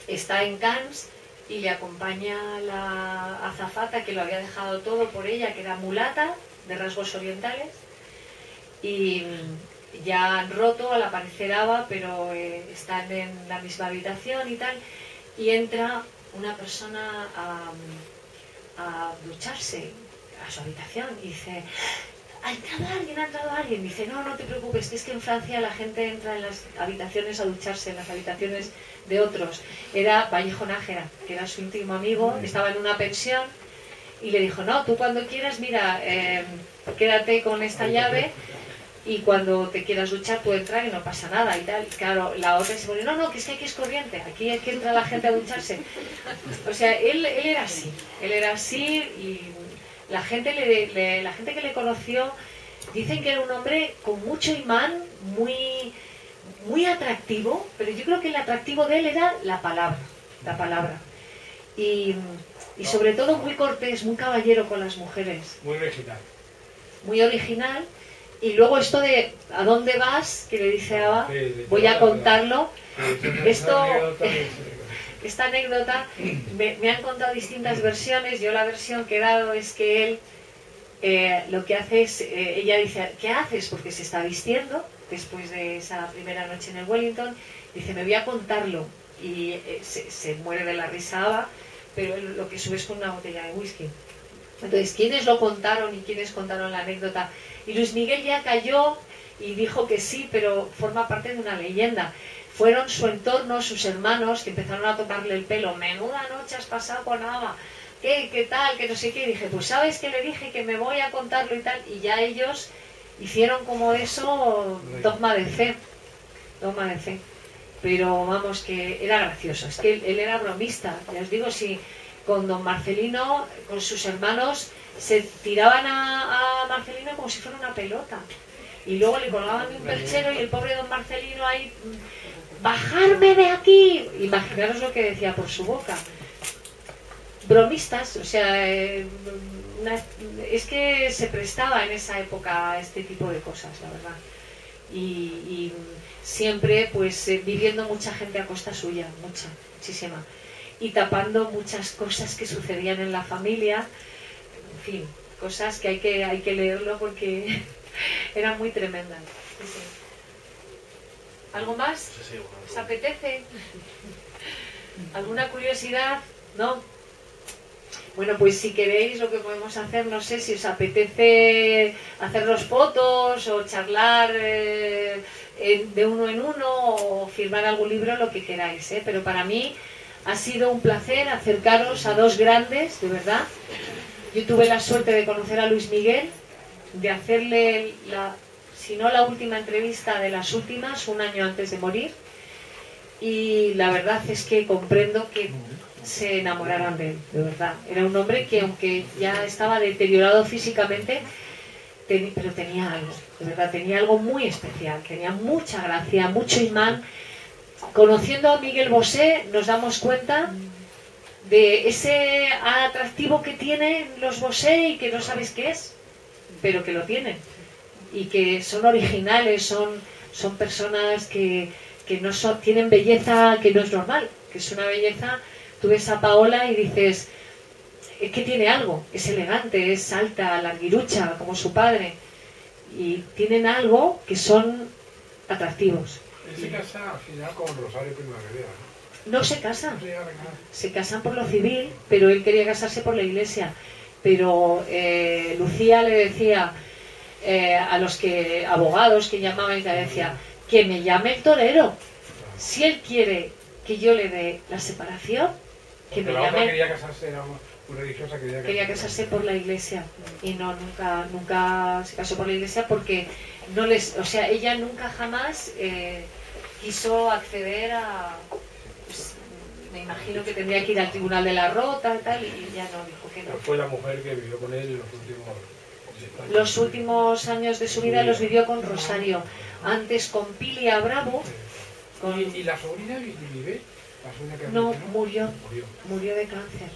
está en Cannes y le acompaña la azafata que lo había dejado todo por ella que era mulata de rasgos orientales y mm, ya han roto al aparecer Ava pero eh, están en la misma habitación y tal y entra una persona a, a ducharse a su habitación y dice, ha entrado alguien, ha entrado alguien. Dice, no, no te preocupes, que es que en Francia la gente entra en las habitaciones a ducharse, en las habitaciones de otros. Era Vallejo Nájera, que era su íntimo amigo, estaba en una pensión y le dijo, no, tú cuando quieras, mira, eh, quédate con esta llave y cuando te quieras duchar tú entrar y no pasa nada y tal. Y claro, la otra se pone, no, no, que es que aquí es corriente, aquí es que entra la gente a ducharse. O sea, él, él era así, él era así y la gente, le, le- la gente que le conoció dicen que era un hombre con mucho imán, muy, muy atractivo, pero yo creo que el atractivo de él era la palabra, la palabra. Y, y sobre todo muy cortés, muy caballero con las mujeres Muy original. muy original. Y luego esto de ¿a dónde vas? que le dice Ava, voy a contarlo. Esto- esta anécdota me, me han contado distintas versiones. Yo la versión que he dado es que él eh, lo que hace es, eh, ella dice, ¿qué haces? Porque se está vistiendo después de esa primera noche en el Wellington. Dice, me voy a contarlo. Y eh, se, se muere de la risa Ava, pero él lo que sube es con una botella de whisky. Entonces, ¿quiénes lo contaron y quiénes contaron la anécdota? Y Luis Miguel ya cayó y dijo que sí, pero forma parte de una leyenda. Fueron su entorno, sus hermanos, que empezaron a tocarle el pelo. Menuda noche has pasado con Ava. ¿Qué, qué tal? Que no sé qué. Y dije, pues sabes que le dije que me voy a contarlo y tal. Y ya ellos hicieron como eso dogma de fe. Dogma de fe. Pero vamos, que era gracioso. Es que él, él era bromista. Ya os digo, si con don Marcelino, con sus hermanos, se tiraban a, Marcelino como si fuera una pelota. Y luego le colgaban un perchero y el pobre don Marcelino ahí, bajarme de aquí. Imaginaros lo que decía por su boca. Bromistas, o sea, eh, es que se prestaba en esa época este tipo de cosas, la verdad. Y, y siempre pues eh, viviendo mucha gente a costa suya, mucha, muchísima. Y tapando muchas cosas que sucedían en la familia, en fin, cosas que hay que, hay que leerlo porque eran muy tremendas. Sí, sí. ¿Algo más? Bueno, ¿Os apetece? ¿Alguna curiosidad? ¿No? Bueno, pues si queréis lo que podemos hacer, no sé si os apetece hacernos fotos o charlar eh, en- de uno en uno o firmar algún libro, lo que queráis. ¿eh? Pero para mí ha sido un placer acercaros a dos grandes, de verdad. Yo tuve la suerte de conocer a Luis Miguel, de hacerle la, si no la última entrevista de las últimas, un año antes de morir. Y la verdad es que comprendo que se enamoraran de él, de verdad. Era un hombre que aunque ya estaba deteriorado físicamente, pero tenía algo, de verdad, tenía algo muy especial, tenía mucha gracia, mucho imán. Conociendo a Miguel Bosé nos damos cuenta de ese atractivo que tienen los Bosé y que no sabes qué es, pero que lo tienen y que son originales, son, son personas que, que no tienen belleza que no es normal, que es una belleza, tú ves a Paola y dices, es que tiene algo, es elegante, es alta, larguirucha, como su padre, y tienen algo que son atractivos. Él se casa al final con Rosario Primavera, ¿no? No se casan, se casan por lo civil, pero él quería casarse por la iglesia. Pero eh, Lucía le decía eh, a los que abogados que llamaban y le decía que me llame el torero. Si él quiere que yo le dé la separación, que Porque me llame. quería casarse, religiosa, Quería casarse por la iglesia y no nunca nunca se casó por la iglesia porque no les, o sea, ella nunca jamás eh, quiso acceder a pues, me imagino que tendría que ir al tribunal de la rota y tal y ya no dijo que no. Pero fue la mujer que vivió con él en los últimos años. Los últimos años de su vida los vivió con Rosario, antes con Pilia Bravo, con ¿Y, y la sobrina vi- vive? La sobrina que no murió, Murió. murió de cáncer.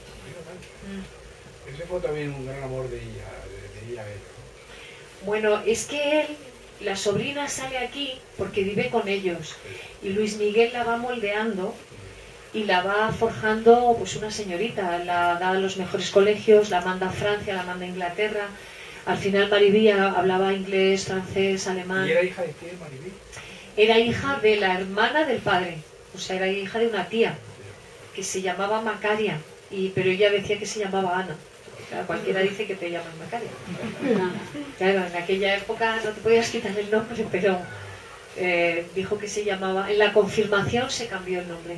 Mm. Ese fue también un gran amor de ella, de, de ella a él. ¿no? Bueno, es que él, la sobrina sale aquí porque vive con ellos y Luis Miguel la va moldeando y la va forjando pues una señorita, la da a los mejores colegios, la manda a Francia, la manda a Inglaterra. Al final Maribí hablaba inglés, francés, alemán. ¿Y era hija de quién, Maribí? Era hija de la hermana del padre, o sea, era hija de una tía que se llamaba Macaria, y, pero ella decía que se llamaba Ana. Claro, cualquiera dice que te llamas Macaria. Claro, en aquella época no te podías quitar el nombre, pero eh, dijo que se llamaba. En la confirmación se cambió el nombre.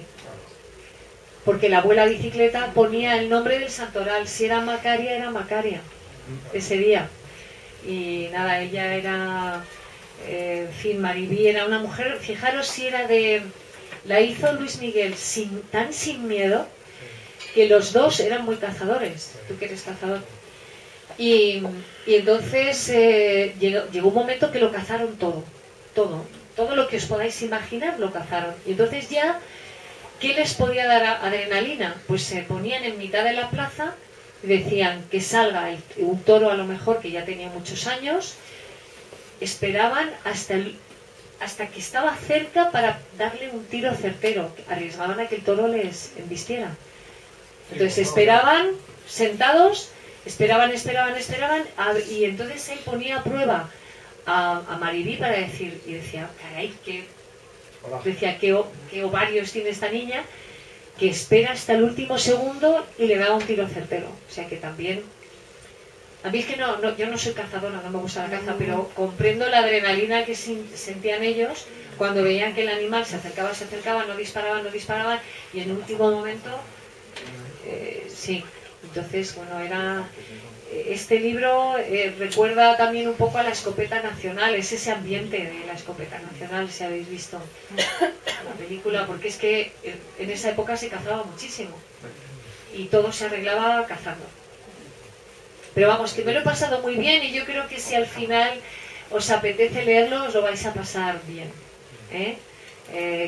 Porque la abuela bicicleta ponía el nombre del santoral. Si era Macaria, era Macaria ese día. Y nada, ella era, eh, en fin, Maribí era una mujer, fijaros si era de, la hizo Luis Miguel sin, tan sin miedo que los dos eran muy cazadores, tú que eres cazador. Y, entonces eh, llegó, llegó un momento que lo cazaron todo, todo, todo lo que os podáis imaginar lo cazaron. Y entonces ya, ¿qué les podía dar a- adrenalina? Pues se ponían en mitad de la plaza y decían que salga un toro a lo mejor que ya tenía muchos años, esperaban hasta el hasta que estaba cerca para darle un tiro certero. Arriesgaban a que el toro les embistiera. Entonces esperaban sentados, esperaban, esperaban, esperaban, y entonces él ponía a prueba a, a Maribí para decir, y decía, caray, qué, decía, qué, qué ovarios tiene esta niña, que espera hasta el último segundo y le da un tiro certero. O sea que también a mí es que no, yo no soy cazadora, no me gusta la caza, pero comprendo la adrenalina que sentían ellos cuando veían que el animal se acercaba, se acercaba, no disparaban, no disparaban, y en último momento, eh, sí. Entonces, bueno, era... Eh, este libro eh, recuerda también un poco a la escopeta nacional, es ese ambiente de la escopeta nacional, si habéis visto la película, porque es que en esa época se cazaba muchísimo y todo se arreglaba cazando. Pero vamos, que me lo he pasado muy bien y yo creo que si al final os apetece leerlo, os lo vais a pasar bien.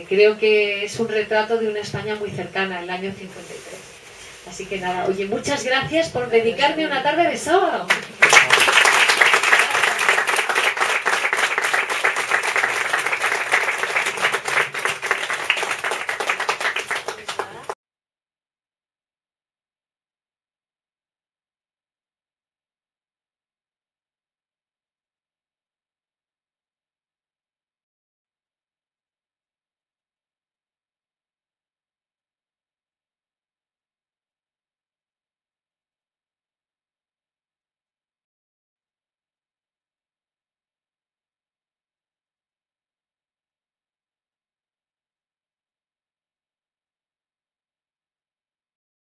creo que es un retrato de una España muy cercana, el año 53. Así que nada, oye, muchas gracias por dedicarme una tarde de sábado.